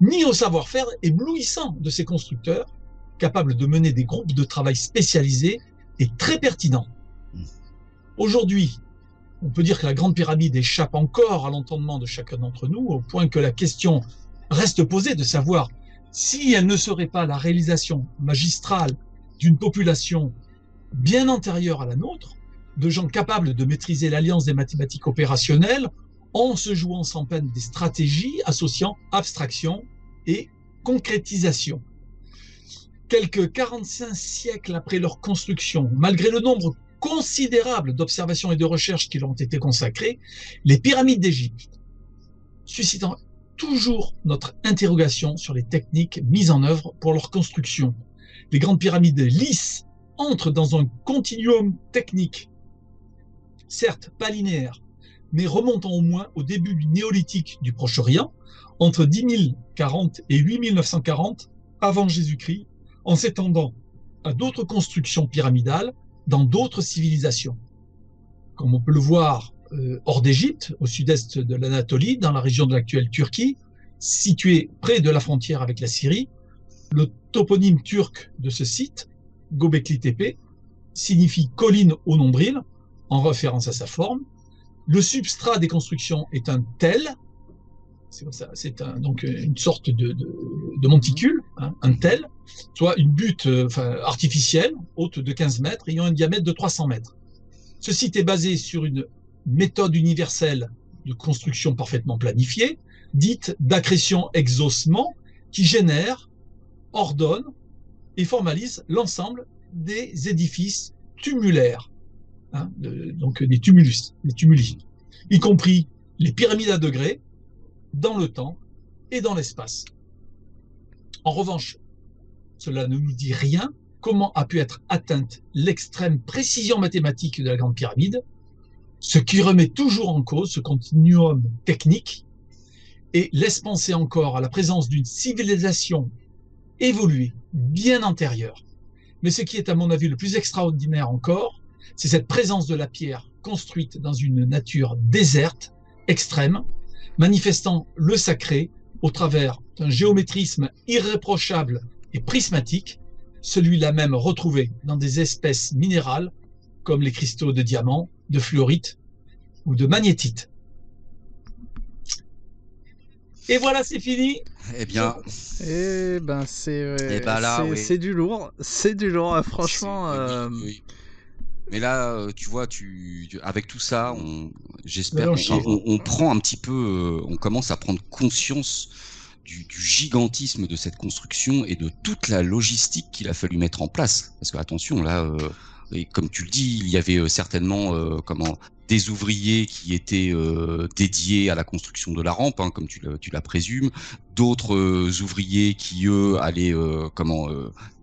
ni au savoir-faire éblouissant de ces constructeurs, capables de mener des groupes de travail spécialisés et très pertinents. Aujourd'hui, on peut dire que la Grande Pyramide échappe encore à l'entendement de chacun d'entre nous, au point que la question reste posée de savoir si elle ne serait pas la réalisation magistrale d'une population bien antérieure à la nôtre, de gens capables de maîtriser l'alliance des mathématiques opérationnelles en se jouant sans peine des stratégies associant abstraction et concrétisation. Quelques 45 siècles après leur construction, malgré le nombre considérable d'observations et de recherches qui leur ont été consacrées, les pyramides d'Égypte, suscitant toujours notre interrogation sur les techniques mises en œuvre pour leur construction. Les grandes pyramides lisses entrent dans un continuum technique, certes pas linéaire, mais remontant au moins au début du néolithique du Proche-Orient, entre 10 040 et 8 940 avant Jésus-Christ, en s'étendant à d'autres constructions pyramidales dans d'autres civilisations. Comme on peut le voir euh, hors d'Égypte, au sud-est de l'Anatolie, dans la région de l'actuelle Turquie, située près de la frontière avec la Syrie, le toponyme turc de ce site, Göbekli Tepe, signifie colline au nombril, en référence à sa forme. Le substrat des constructions est un tel, c'est donc une sorte de, monticule, hein, un tel, soit une butte euh, artificielle, haute de 15 mètres, ayant un diamètre de 300 mètres. Ce site est basé sur une méthode universelle de construction parfaitement planifiée, dite d'accrétion exaucement, qui génère, ordonne et formalise l'ensemble des édifices tumulaires, hein, donc des tumulus, des tumuli, y compris les pyramides à degrés, dans le temps et dans l'espace. En revanche, cela ne nous dit rien comment a pu être atteinte l'extrême précision mathématique de la Grande Pyramide, ce qui remet toujours en cause ce continuum technique et laisse penser encore à la présence d'une civilisation évoluée, bien antérieure. Mais ce qui est à mon avis le plus extraordinaire encore, c'est cette présence de la pierre construite dans une nature déserte, extrême, manifestant le sacré au travers d'un géométrisme irréprochable et prismatique, celui-là même retrouvé dans des espèces minérales comme les cristaux de diamant, de fluorite ou de magnétite. Et voilà, c'est fini. Eh bien, Eh ben c'est Eh ben là, c'est oui. c'est du lourd, c'est du lourd. Franchement, c'est- oui, euh, oui. Mais là, euh, tu vois, tu, avec tout ça, j'espère, on on, on- prend un petit peu, euh, on commence à prendre conscience du, du gigantisme de cette construction et de toute la logistique qu'il a fallu mettre en place. Parce que attention, là, euh, et comme tu le dis, il y avait euh, certainement euh, des ouvriers qui étaient euh, dédiés à la construction de la rampe, hein, comme tu la présumes, d'autres ouvriers qui eux allaient comment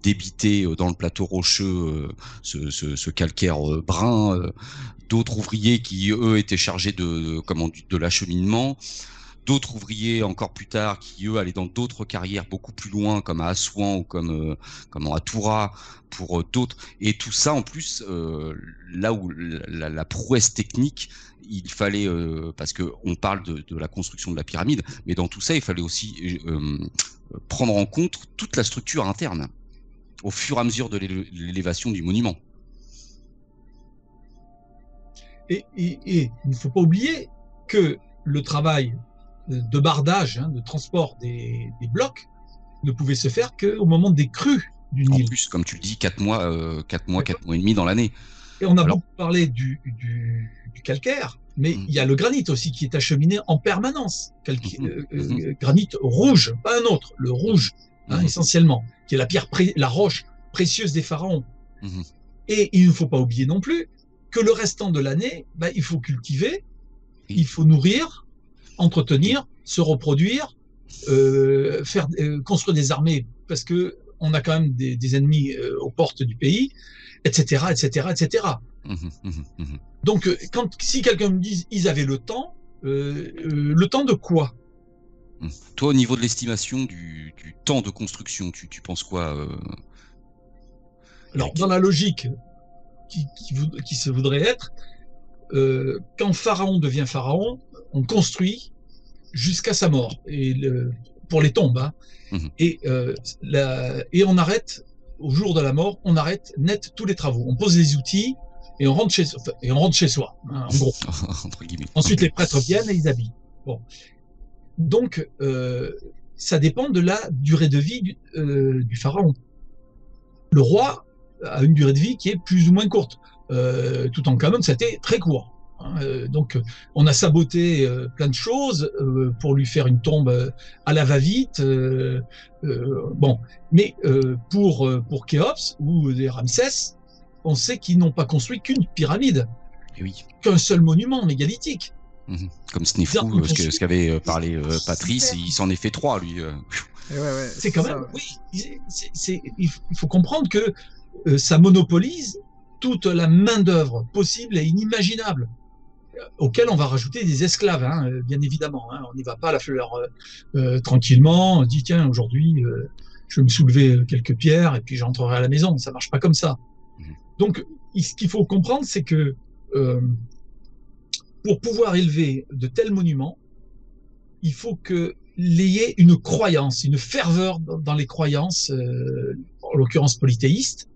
débiter dans le plateau rocheux ce, calcaire brun, d'autres ouvriers qui eux étaient chargés de, de l'acheminement. D'autres ouvriers encore plus tard qui eux allaient dans d'autres carrières beaucoup plus loin, comme à Assouan ou comme euh, à Toura, pour euh, d'autres. Et tout ça en plus, euh, là où la, prouesse technique, il fallait parce que on parle de, la construction de la pyramide, mais dans tout ça, il fallait aussi prendre en compte toute la structure interne au fur et à mesure de l'élévation du monument. Et il ne faut pas oublier que le travail de bardage, hein, de transport des, des, blocs, ne pouvait se faire qu'au moment des crues du Nil. En plus, comme tu le dis, 4 mois, euh, 4 mois, 4 mois et demi dans l'année. Et on a Alors... beaucoup parlé du, du, du calcaire, mais mmh. il y a le granit aussi qui est acheminé en permanence. Calqui mmh. euh, mmh. Granit rouge, pas un autre, le rouge, hein, essentiellement, qui est la pierre, la roche précieuse des pharaons. Et il ne faut pas oublier non plus que le restant de l'année, bah, il faut cultiver, il faut nourrir, entretenir, se reproduire, euh, faire euh, construire des armées parce que on a quand même des, des ennemis euh, aux portes du pays, etc., etc., etc. Mmh, mmh, mmh. Donc, quand si quelqu'un me dit ils avaient le temps, le temps de quoi? Toi, au niveau de l'estimation du, du, temps de construction, tu, tu penses quoi Alors, dans la logique qui, qui, qui se voudrait être, quand Pharaon devient Pharaon, on construit jusqu'à sa mort et le, pour les tombes. Hein. Mmh. Et, euh, la, et on arrête au jour de la mort, on arrête net tous les travaux. On pose les outils et on rentre chez, et on rentre chez soi. Hein, en gros. Ensuite, les prêtres viennent et ils habillent. Bon. Donc, euh, ça dépend de la durée de vie du, euh, du, pharaon. Le roi a une durée de vie qui est plus ou moins courte. Tout en canon, c'était très court. Euh, donc, on a saboté euh, plein de choses euh, pour lui faire une tombe à la va-vite. bon, mais pour pour Khéops ou les Ramsès, on sait qu'ils n'ont pas construit qu'une pyramide, oui. qu'un seul monument mégalithique. Mmh. Comme Snifou, ce, ce qu'avait parlé Patrice, il s'en est fait trois, lui. Ouais, ouais, c'est quand même, oui, c'est, il faut comprendre que ça monopolise toute la main d'œuvre possible et inimaginable auquel on va rajouter des esclaves, hein, bien évidemment. Hein. On n'y va pas à la fleur euh, euh, tranquillement. On dit tiens aujourd'hui euh, je vais me soulever quelques pierres et puis j'entrerai à la maison. Ça marche pas comme ça. Mmh. Donc ce qu'il faut comprendre, c'est que euh, pour pouvoir élever de tels monuments, il faut que l'ayez une croyance, une ferveur dans, les croyances, euh, en l'occurrence polythéistes,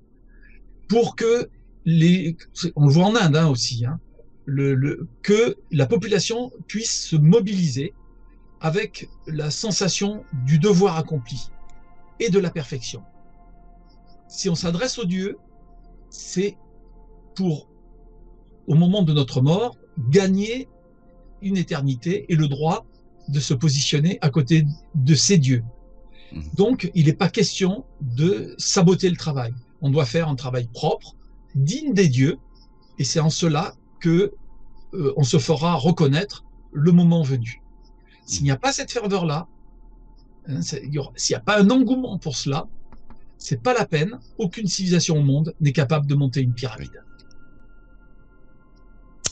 pour que les, on le voit en Inde hein, aussi, hein, le, le, que la population puisse se mobiliser avec la sensation du devoir accompli et de la perfection. Si on s'adresse aux dieux, c'est pour, au moment de notre mort, gagner une éternité et le droit de se positionner à côté de ces dieux. Mmh. Donc, il n'est pas question de saboter le travail. On doit faire un travail propre, digne des dieux, et c'est en cela euh, on se fera reconnaître le moment venu. S'il n'y a pas cette ferveur-là, hein, s'il n'y a pas un engouement pour cela, c'est pas la peine. Aucune civilisation au monde n'est capable de monter une pyramide.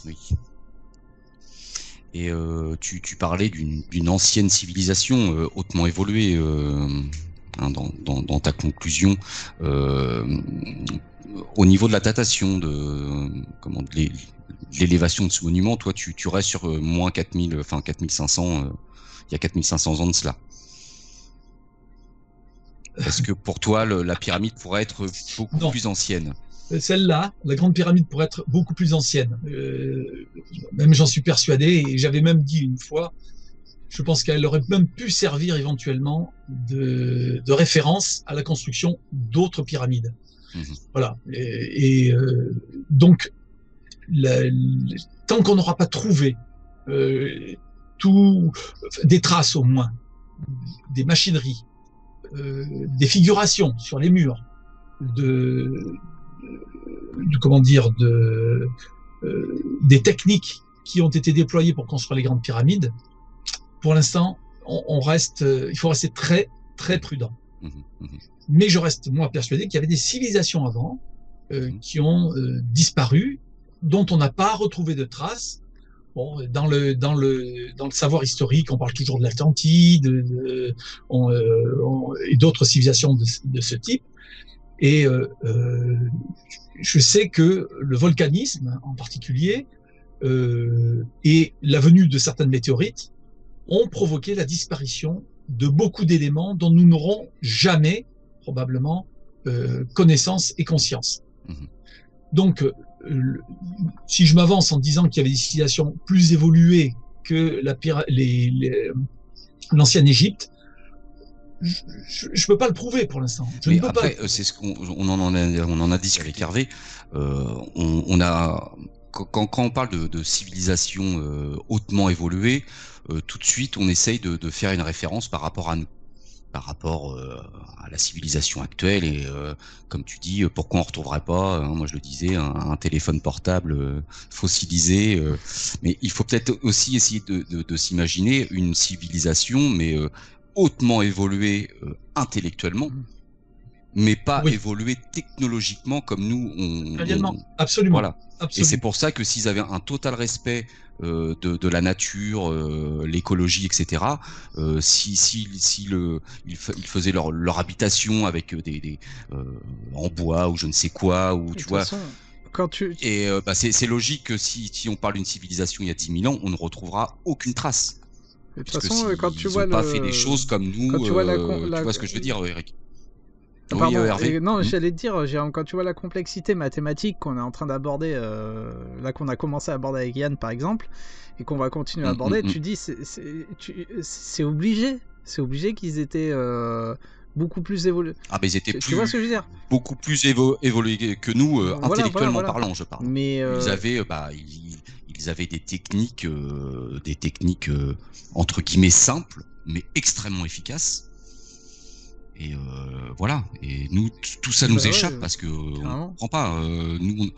Oui. Et euh, tu, parlais d'une ancienne civilisation euh, hautement évoluée hein, dans, ta conclusion. Au niveau de la datation de comment de l'élévation de ce monument, toi tu, tu restes sur euh, moins 4000, enfin 4500, euh, il y a 4500 ans de cela. Est-ce que pour toi le, la pyramide pourrait être beaucoup non. plus ancienne? Euh, Celle-là, la grande pyramide pourrait être beaucoup plus ancienne. Euh, même j'en suis persuadé et j'avais même dit une fois, je pense qu'elle aurait même pu servir éventuellement de, de référence à la construction d'autres pyramides. Mmh. Voilà. Et, et euh, donc la, tant qu'on n'aura pas trouvé euh, tout, des traces au moins, des machineries, euh, des figurations sur les murs, de, de comment dire, de, euh, des techniques qui ont été déployées pour construire les grandes pyramides. Pour l'instant, on, on, reste, il faut rester très très prudent. Mmh, mmh. Mais je reste moi persuadé qu'il y avait des civilisations avant euh, mmh. qui ont euh, disparu dont on n'a pas retrouvé de traces Bon, dans le dans le dans le savoir historique, on parle toujours de l'Atlantide de, on, euh, on, et d'autres civilisations de, de, ce type. Et euh, euh, je sais que le volcanisme, en particulier, euh, et la venue de certaines météorites ont provoqué la disparition de beaucoup d'éléments dont nous n'aurons jamais probablement connaissance et conscience. Mhm. Donc, si je m'avance en disant qu'il y avait des civilisations plus évoluées que la les, les, l'ancienne Égypte, je ne peux pas le prouver pour l'instant. C'est ce qu'on on en a, on en a discuté avec Hervé. Euh, on, on, a quand, quand, on parle de, de civilisation euh, hautement évoluée, euh, tout de suite, on essaye de, de, faire une référence par rapport à nous par rapport euh, à la civilisation actuelle et euh, comme tu dis pourquoi on retrouverait pas hein, moi je le disais un, téléphone portable euh, fossilisé mais il faut peut-être aussi essayer de, de, de s'imaginer une civilisation mais hautement évoluée intellectuellement mais pas Oui. évoluée technologiquement comme nous on, absolument. voilà et c'est pour ça que s'ils avaient un total respect euh, de, de la nature, euh, l'écologie, etc., euh, si, si, si le, ils, fa- ils faisaient leur, leur habitation avec des, des euh, en bois ou je ne sais quoi, ou tu vois. façon, quand tu, Et euh, bah, c'est logique que si, si on parle d'une civilisation il y a 10 000 ans, on ne retrouvera aucune trace. de toute façon, si quand tu ils vois pas le- fait des choses comme nous, quand tu vois la tu vois ce que je veux dire, Eric? Oui, pardon, euh, et non, Hmm j'allais te dire, Jérôme, quand tu vois la complexité mathématique qu'on est en train d'aborder, euh, là qu'on a commencé à aborder avec Yann par exemple, et qu'on va continuer à Mm, aborder, mm, mm. tu dis c'est- obligé, c'est obligé qu'ils étaient euh, beaucoup plus évolués. Ah, mais ils étaient Tu, tu plus, vois ce que je veux dire? beaucoup plus évo- évolués que nous, euh, Voilà, intellectuellement voilà, voilà. parlant, je parle. Mais Ils avaient, bah, ils, ils avaient des techniques, des techniques entre guillemets simples, mais extrêmement efficaces. Et euh, voilà. Et nous, tout ça nous Bah ouais, échappe parce que on comprend pas. Euh, nous, on,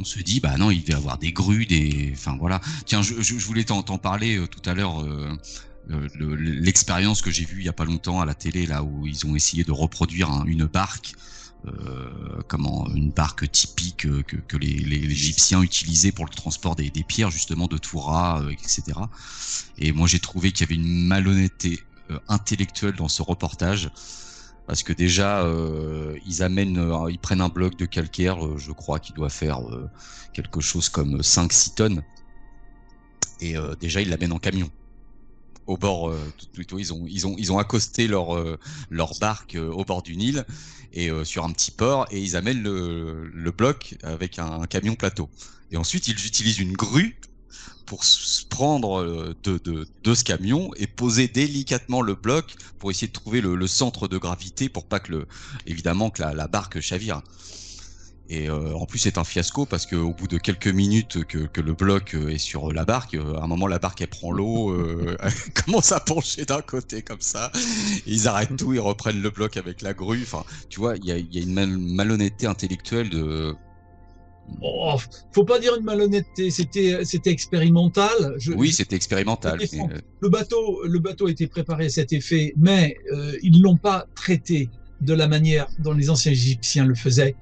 on se dit, bah non, il devait y avoir des grues, des, enfin voilà. Tiens, je, voulais t'en parler euh, tout à l'heure. le- le- l'expérience que j'ai vue il y a pas longtemps à la télé là où ils ont essayé de reproduire un- une barque comment une barque typique que, que les, les, les Égyptiens utilisaient pour le transport des, des pierres justement de Toura, etc. Et moi j'ai trouvé qu'il y avait une malhonnêteté intellectuelle dans ce reportage parce que déjà euh, ils amènent, euh, prennent un bloc de calcaire, euh, je crois qu'il doit faire quelque chose comme 5-6 tonnes, et déjà ils l'amènent en camion au bord, plutôt ils ont ils ont accosté leur barque au bord du Nil et sur un petit port et ils amènent le, le bloc avec un camion plateau. Et ensuite ils utilisent une grue pour se prendre euh, de, ce camion et poser délicatement le bloc pour essayer de trouver le, centre de gravité pour pas que le évidemment que la, barque chavire. Et euh, en plus c'est un fiasco parce que au bout de quelques minutes que, le bloc euh, est sur la barque, à un moment la barque elle prend l'eau, elle commence à pencher d'un côté comme ça, ils arrêtent tout, ils reprennent le bloc avec la grue. Enfin, tu vois, il y a, il y a une mal- malhonnêteté intellectuelle de. Oh, faut pas dire une malhonnêteté, c'était c'était expérimental. Je- Oui, c'était expérimental. le bateau, le bateau a été préparé à cet effet, mais euh, ils l'ont pas traité de la manière dont les anciens Égyptiens le faisaient,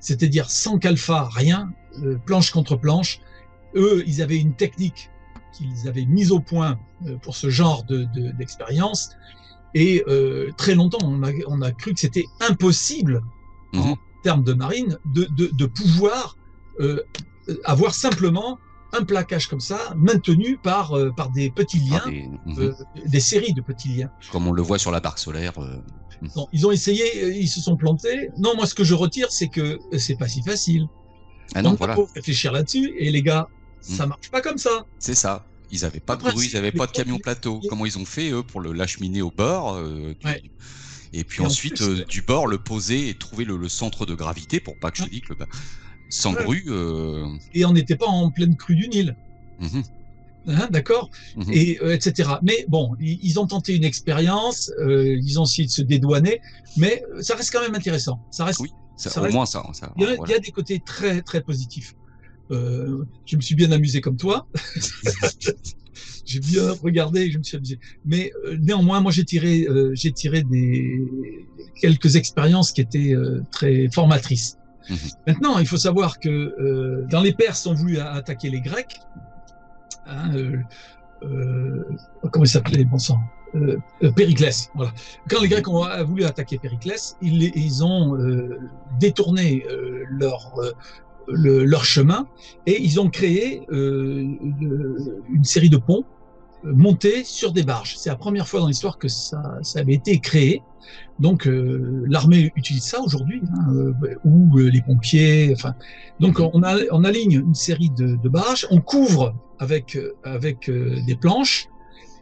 c'est-à-dire sans calfa, rien, euh, planche contre planche. Eux, ils avaient une technique qu'ils avaient mise au point euh, pour ce genre de de- d'expérience, et euh, très longtemps, on a, on a cru que c'était impossible mhm. en termes de marine de pouvoir euh, avoir simplement un plaquage comme ça maintenu par euh, par des petits liens des- mhm. euh, des séries de petits liens. Comme on le voit sur la barque solaire. euh, Non, ils ont essayé, euh, ils se sont plantés. Non, moi, ce que je retire, c'est que euh, c'est pas si facile. Ah non, Donc, voilà, il faut réfléchir là-dessus. Et les gars, ça Mm. marche pas comme ça. c'est ça. Ils avaient pas de si, ils avaient les pas de camion plateau. Comment ils ont fait eux pour le l'acheminer au bord euh, du- Ouais. Et puis Et en ensuite plus, euh, du bord le poser et trouver le, le centre de gravité pour pas que je que le sans Ouais. grue. euh, Et on n'était pas en pleine crue du Nil. mhm, Hein, D'accord mhm. et euh, etc. Mais bon, ils, ont tenté une expérience, euh, ils ont essayé de se dédouaner, mais euh, ça reste quand même intéressant. Ça reste. Oui, ça- ça au reste- moins ça. ça Il y, a, voilà. il y a des côtés très très positifs. Je me suis bien amusé comme toi. j'ai bien regardé et je me suis amusé. Mais néanmoins, moi j'ai tiré j'ai tiré des quelques expériences qui étaient très formatrices. Mhm. Maintenant, il faut savoir que euh, dans les Perses ont voulu attaquer les Grecs hein, euh, euh, comment il s'appelait, bon sang euh, Périclès. Quand les Grecs ont voulu attaquer Périclès, ils, ont détourné leur le- leur chemin et ils ont créé une série de ponts montés sur des barges. C'est la première fois dans l'histoire que ça, ça avait été créé. Donc euh, l'armée utilise ça aujourd'hui, hein, euh, ou euh, les pompiers. Enfin, donc on, a, on aligne une série de, de barges, on couvre avec avec des planches,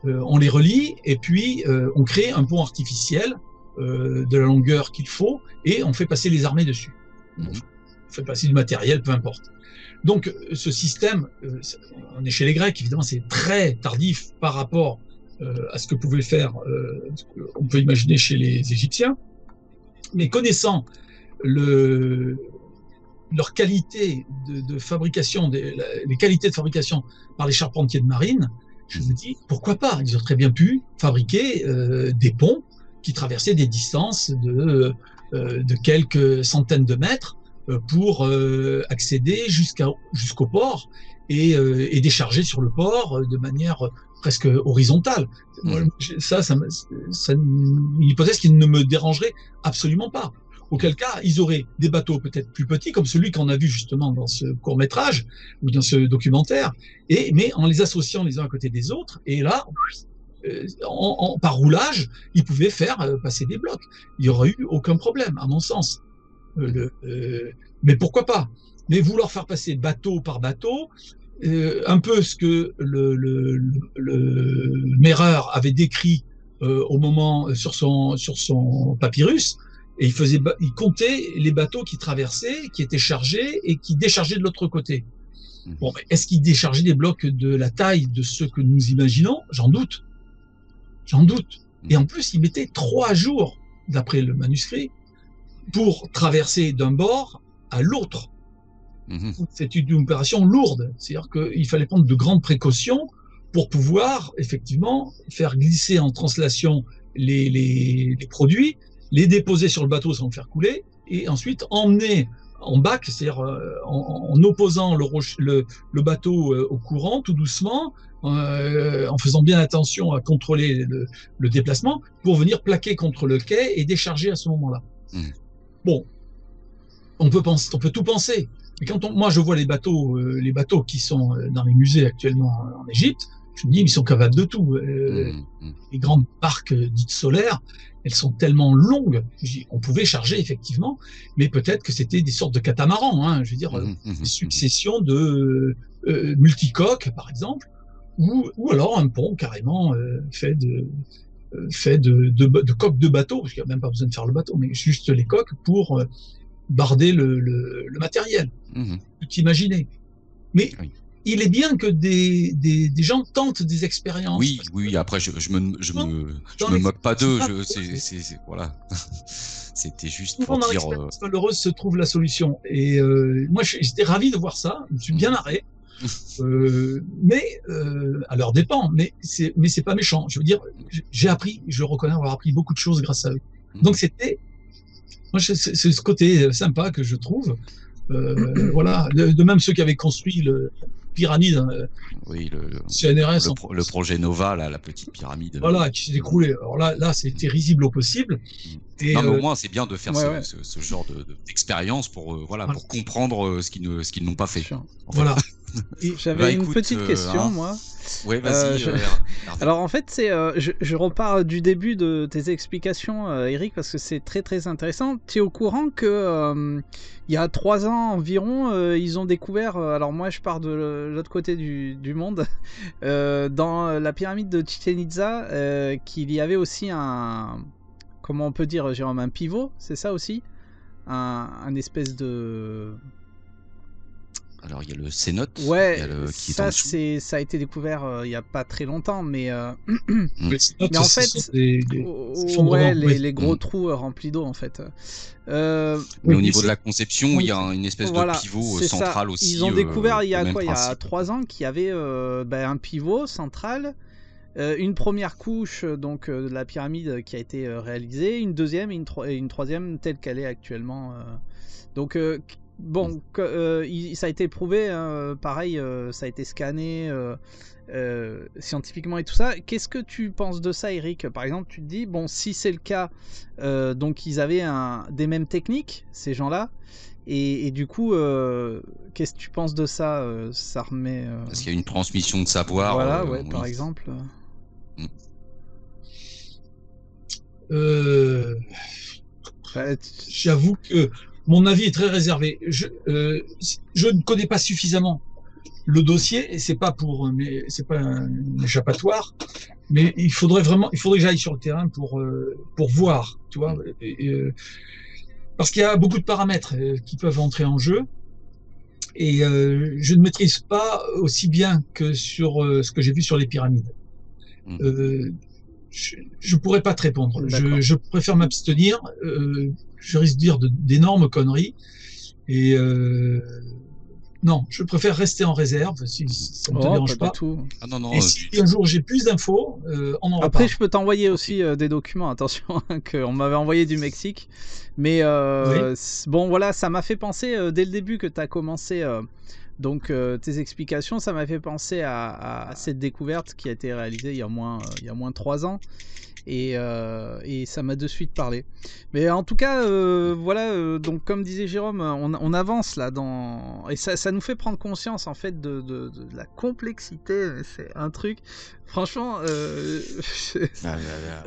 on les relie et puis on crée un pont artificiel de la longueur qu'il faut et on fait passer les armées dessus. Mhm. On fait passer du matériel, peu importe. Donc euh, ce système, euh, on est chez les Grecs, évidemment, c'est très tardif par rapport euh, à ce que pouvaient faire, euh, on peut imaginer chez les Égyptiens. Mais connaissant le, leur qualité de, fabrication, les qualités de fabrication par les charpentiers de marine, je me dis pourquoi pas? Ils auraient très bien pu fabriquer euh, des ponts qui traversaient des distances de, euh, quelques centaines de mètres euh, pour euh, accéder jusqu'à jusqu'au port et, euh, et décharger sur le port euh, de manière presque horizontale. J'ai- ça, ça, une hypothèse qui ne me dérangerait absolument pas. Auquel cas, ils auraient des bateaux peut-être plus petits, comme celui qu'on a vu justement dans ce court métrage ou dans ce documentaire, et mais en les associant les uns à côté des autres. Et là, euh, en, en- par roulage, ils pouvaient faire euh, passer des blocs. Il y aurait eu aucun problème, à mon sens. Euh, le- euh, mais pourquoi pas? Mais vouloir faire passer bateau par bateau, euh, un peu ce que le, le, le, le Méreur avait décrit euh, au moment sur son sur son papyrus, et il faisait, il comptait les bateaux qui traversaient, qui étaient chargés et qui déchargeaient de l'autre côté. Mhm. Bon, est-ce qu'il déchargeait des blocs de la taille de ceux que nous imaginons? J'en doute. J'en doute. Et en plus, il mettait trois jours, d'après le manuscrit, pour traverser d'un bord à l'autre. Mhm. C'est une opération lourde. C'est-à-dire qu'il fallait prendre de grandes précautions pour pouvoir effectivement faire glisser en translation les, les, les produits, les déposer sur le bateau sans le faire couler, et ensuite emmener en bac, c'est-à-dire euh, en, en opposant le, roche- le, le bateau euh, au courant tout doucement, euh, en faisant bien attention à contrôler le, le déplacement, pour venir plaquer contre le quai et décharger à ce moment-là. Mhm. Bon, on peut penser, on peut tout penser. Mais quand on, moi je vois les bateaux, euh, les bateaux qui sont euh, dans les musées actuellement en Égypte, je me dis ils sont capables de tout. Euh, Mhm. Mhm. Les grandes barques euh, dites solaires, elles sont tellement longues. On pouvait charger effectivement, mais peut-être que c'était des sortes de catamarans. Hein, je veux dire, euh. Mhm. des successions de euh, multicoques par exemple, ou, ou alors un pont carrément euh, fait de euh, fait de, de, de coques de bateau, parce qu'il n'y a même pas besoin de faire le bateau, mais juste les coques pour euh, barder le, le, le matériel Mhm. tout imaginer. Mais Oui. il est bien que des, des, des gens tentent des expériences. Oui, oui, après, je, je me, je Non, me, je dans me les- moque pas d'eux, voilà. C'était juste pour dans dire, euh, malheureuse se trouve la solution. Et euh, moi, j'étais ravi de voir ça. Je me suis bien marré. Euh, mais euh, à leur dépend. Mais c'est mais c'est pas méchant. Je veux dire, j'ai appris, je reconnais avoir appris beaucoup de choses grâce à eux. Donc c'était, moi c'est ce côté sympa que je trouve. Euh, voilà, de, de même ceux qui avaient construit le pyramide euh, oui, le, le, CNRS, le en pro- le projet Nova, là, la petite pyramide. voilà, qui s'est écroulé. Alors là, là, c'était risible au possible. Et Non, mais au moins, c'est bien de faire ouais, ce, ouais. ce, ce genre de, de- d'expérience pour, euh, voilà, Voilà. pour comprendre ce qu'ils ne, ce qu'ils n'ont pas fait. Sûr. en fait. voilà. J'avais Bah, une écoute, petite euh, question, hein. moi. Ouais, vas-y. Euh, je- euh, Hervé. Alors en fait, c'est, je, je repars du début de tes explications, Eric, parce que c'est très très intéressant. Tu es au courant que il y a trois ans environ, ils ont découvert. alors moi, je pars de l'autre côté du, du monde, dans la pyramide de Chichen Itza, qu'il y avait aussi un, comment on peut dire, Jérôme, un pivot, c'est ça aussi, un, un espèce de Alors, il y a le cénote. Ouais, il y a le, qui est en ça c'est ça a été découvert euh, il y a pas très longtemps, mais euh, Mais, c'est- Mais en fait, des- des- oh, ouais, les, gros Mm. trous euh, remplis d'eau en fait. Euh, Mais Oui, au niveau de la conception, il y a un- une espèce voilà, de pivot ça. central aussi. Ils ont euh, découvert il y a quoi Il y a trois ans qu'il y avait euh, ben, un pivot central. euh, une première couche donc euh, de la pyramide qui a été euh, réalisée, une deuxième et une, tro- et une troisième telle qu'elle est actuellement. euh. Donc euh, bon, que, euh, il- ça a été prouvé, hein, pareil, euh, ça a été scanné euh, euh, scientifiquement et tout ça. Qu'est-ce que tu penses de ça, Eric? Par exemple, tu te dis, bon, si c'est le cas, euh, donc ils avaient un, des mêmes techniques, ces gens-là, et, et du coup, euh, qu'est-ce que tu penses de ça euh, Ça remet. euh, Parce qu'il y a une transmission de savoir. voilà, euh, ouais, oui. par exemple. Euh, Bah, J'avoue que mon avis est très réservé. Je, euh, je ne connais pas suffisamment le dossier et c'est pas pour, mais c'est pas un échappatoire, mais il faudrait vraiment, il faudrait que j'aille sur le terrain pour euh, pour voir, tu vois, et- et, euh, parce qu'il y a beaucoup de paramètres euh, qui peuvent entrer en jeu et euh, je ne maîtrise pas aussi bien que sur euh, ce que j'ai vu sur les pyramides. Mm. Euh, je, je pourrais pas te répondre. Je préfère m'abstenir. Je risque de dire d'énormes conneries. Et euh, non, je préfère rester en réserve si, ça ne te oh, dérange pas tout. Ah non, non. Et euh, si un jour j'ai plus d'infos, euh, on en Après, reparle. je peux t'envoyer aussi euh, des documents, attention, hein, qu'on m'avait envoyé du Mexique. Mais euh, bon, voilà, ça m'a fait penser, euh, dès le début que tu as commencé euh, donc, euh, tes explications, ça m'a fait penser à, à- à cette découverte qui a été réalisée il y a moins, euh, il y a moins de 3 ans. Et, euh, et ça m'a de suite parlé. Mais en tout cas, euh, voilà, euh, donc comme disait Jérôme, on, on avance là dans. Et ça, ça nous fait prendre conscience en fait de, de- de la complexité. C'est un truc. Franchement, Ah,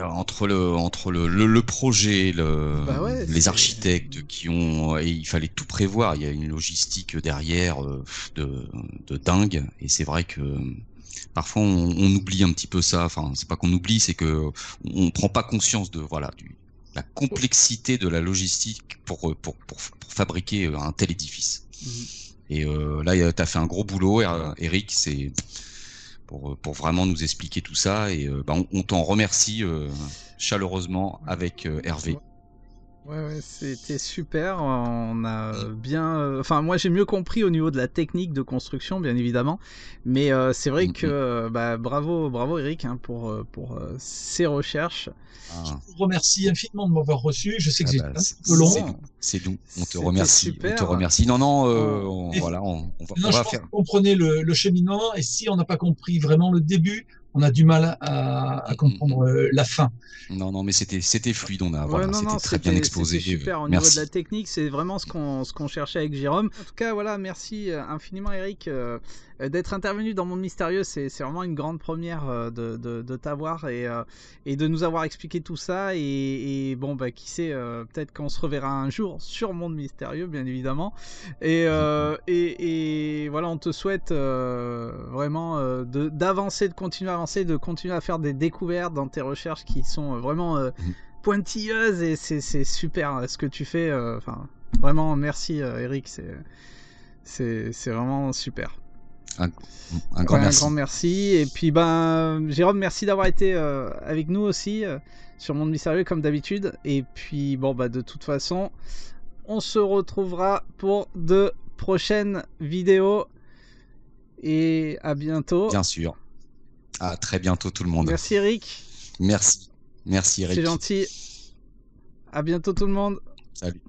Entre le entre le, le, le projet, le, Bah ouais, les architectes qui ont et il fallait tout prévoir. Il y a une logistique derrière de, de dingue et c'est vrai que parfois on, on oublie un petit peu ça. Enfin, c'est pas qu'on oublie, c'est que on prend pas conscience de voilà du la complexité de la logistique pour pour pour, pour fabriquer un tel édifice. Et euh, là, tu as fait un gros boulot, Er- Eric. C'est pour, pour vraiment nous expliquer tout ça. Et euh, bah, on, on t'en remercie euh, chaleureusement avec euh, Hervé. Ouais, ouais, c'était super. On a bien. euh, Enfin, moi, j'ai mieux compris au niveau de la technique de construction, bien évidemment. Mais euh, c'est vrai Mhm. que euh, bah, bravo, bravo, Eric, hein, pour pour euh, ces recherches. Ah, Je vous remercie infiniment de m'avoir reçu. Je sais que Ah c'est bah, un c'est- peu long. c'est- nous. On te remercie. On super. te remercie. Non, non. euh, on- voilà, on, on va, Non, on je va pense faire. que vous comprenez le, le cheminement et si on n'a pas compris vraiment le début, on a du mal à, à comprendre euh, la fin. Non, non, mais c'était c'était fluide. On a Ouais, voilà, non, non, c'était très bien exposé. c'était super. Au Merci. niveau de la technique, c'est vraiment ce qu'on ce qu'on cherchait avec Jérôme. En tout cas, voilà, merci euh, infiniment, Eric, euh, euh, d'être intervenu dans Monde Mystérieux. C'est c'est vraiment une grande première euh, de, de, de t'avoir et, euh, et de nous avoir expliqué tout ça. Et, et bon, bah, qui sait, euh, peut-être qu'on se reverra un jour sur Monde Mystérieux, bien évidemment. Et, euh, et, et voilà, on te souhaite euh, vraiment euh, de- d'avancer, de continuer à avancer, de continuer à faire des découvertes dans tes recherches qui sont euh, vraiment euh, Mhm. pointilleuse et c'est super euh, ce que tu fais. euh, Enfin, vraiment, merci Eric, c'est vraiment super. Un, un grand Ouais, merci. Un grand merci. Et puis ben Jérôme, merci d'avoir été euh, avec nous aussi euh, sur Monde Mystérieux comme d'habitude. Et puis bon bah de toute façon, on se retrouvera pour de prochaines vidéos. Et à bientôt. Bien sûr. À très bientôt tout le monde. Merci Eric, Merci. Merci Eric. c'est gentil. À bientôt tout le monde. Salut.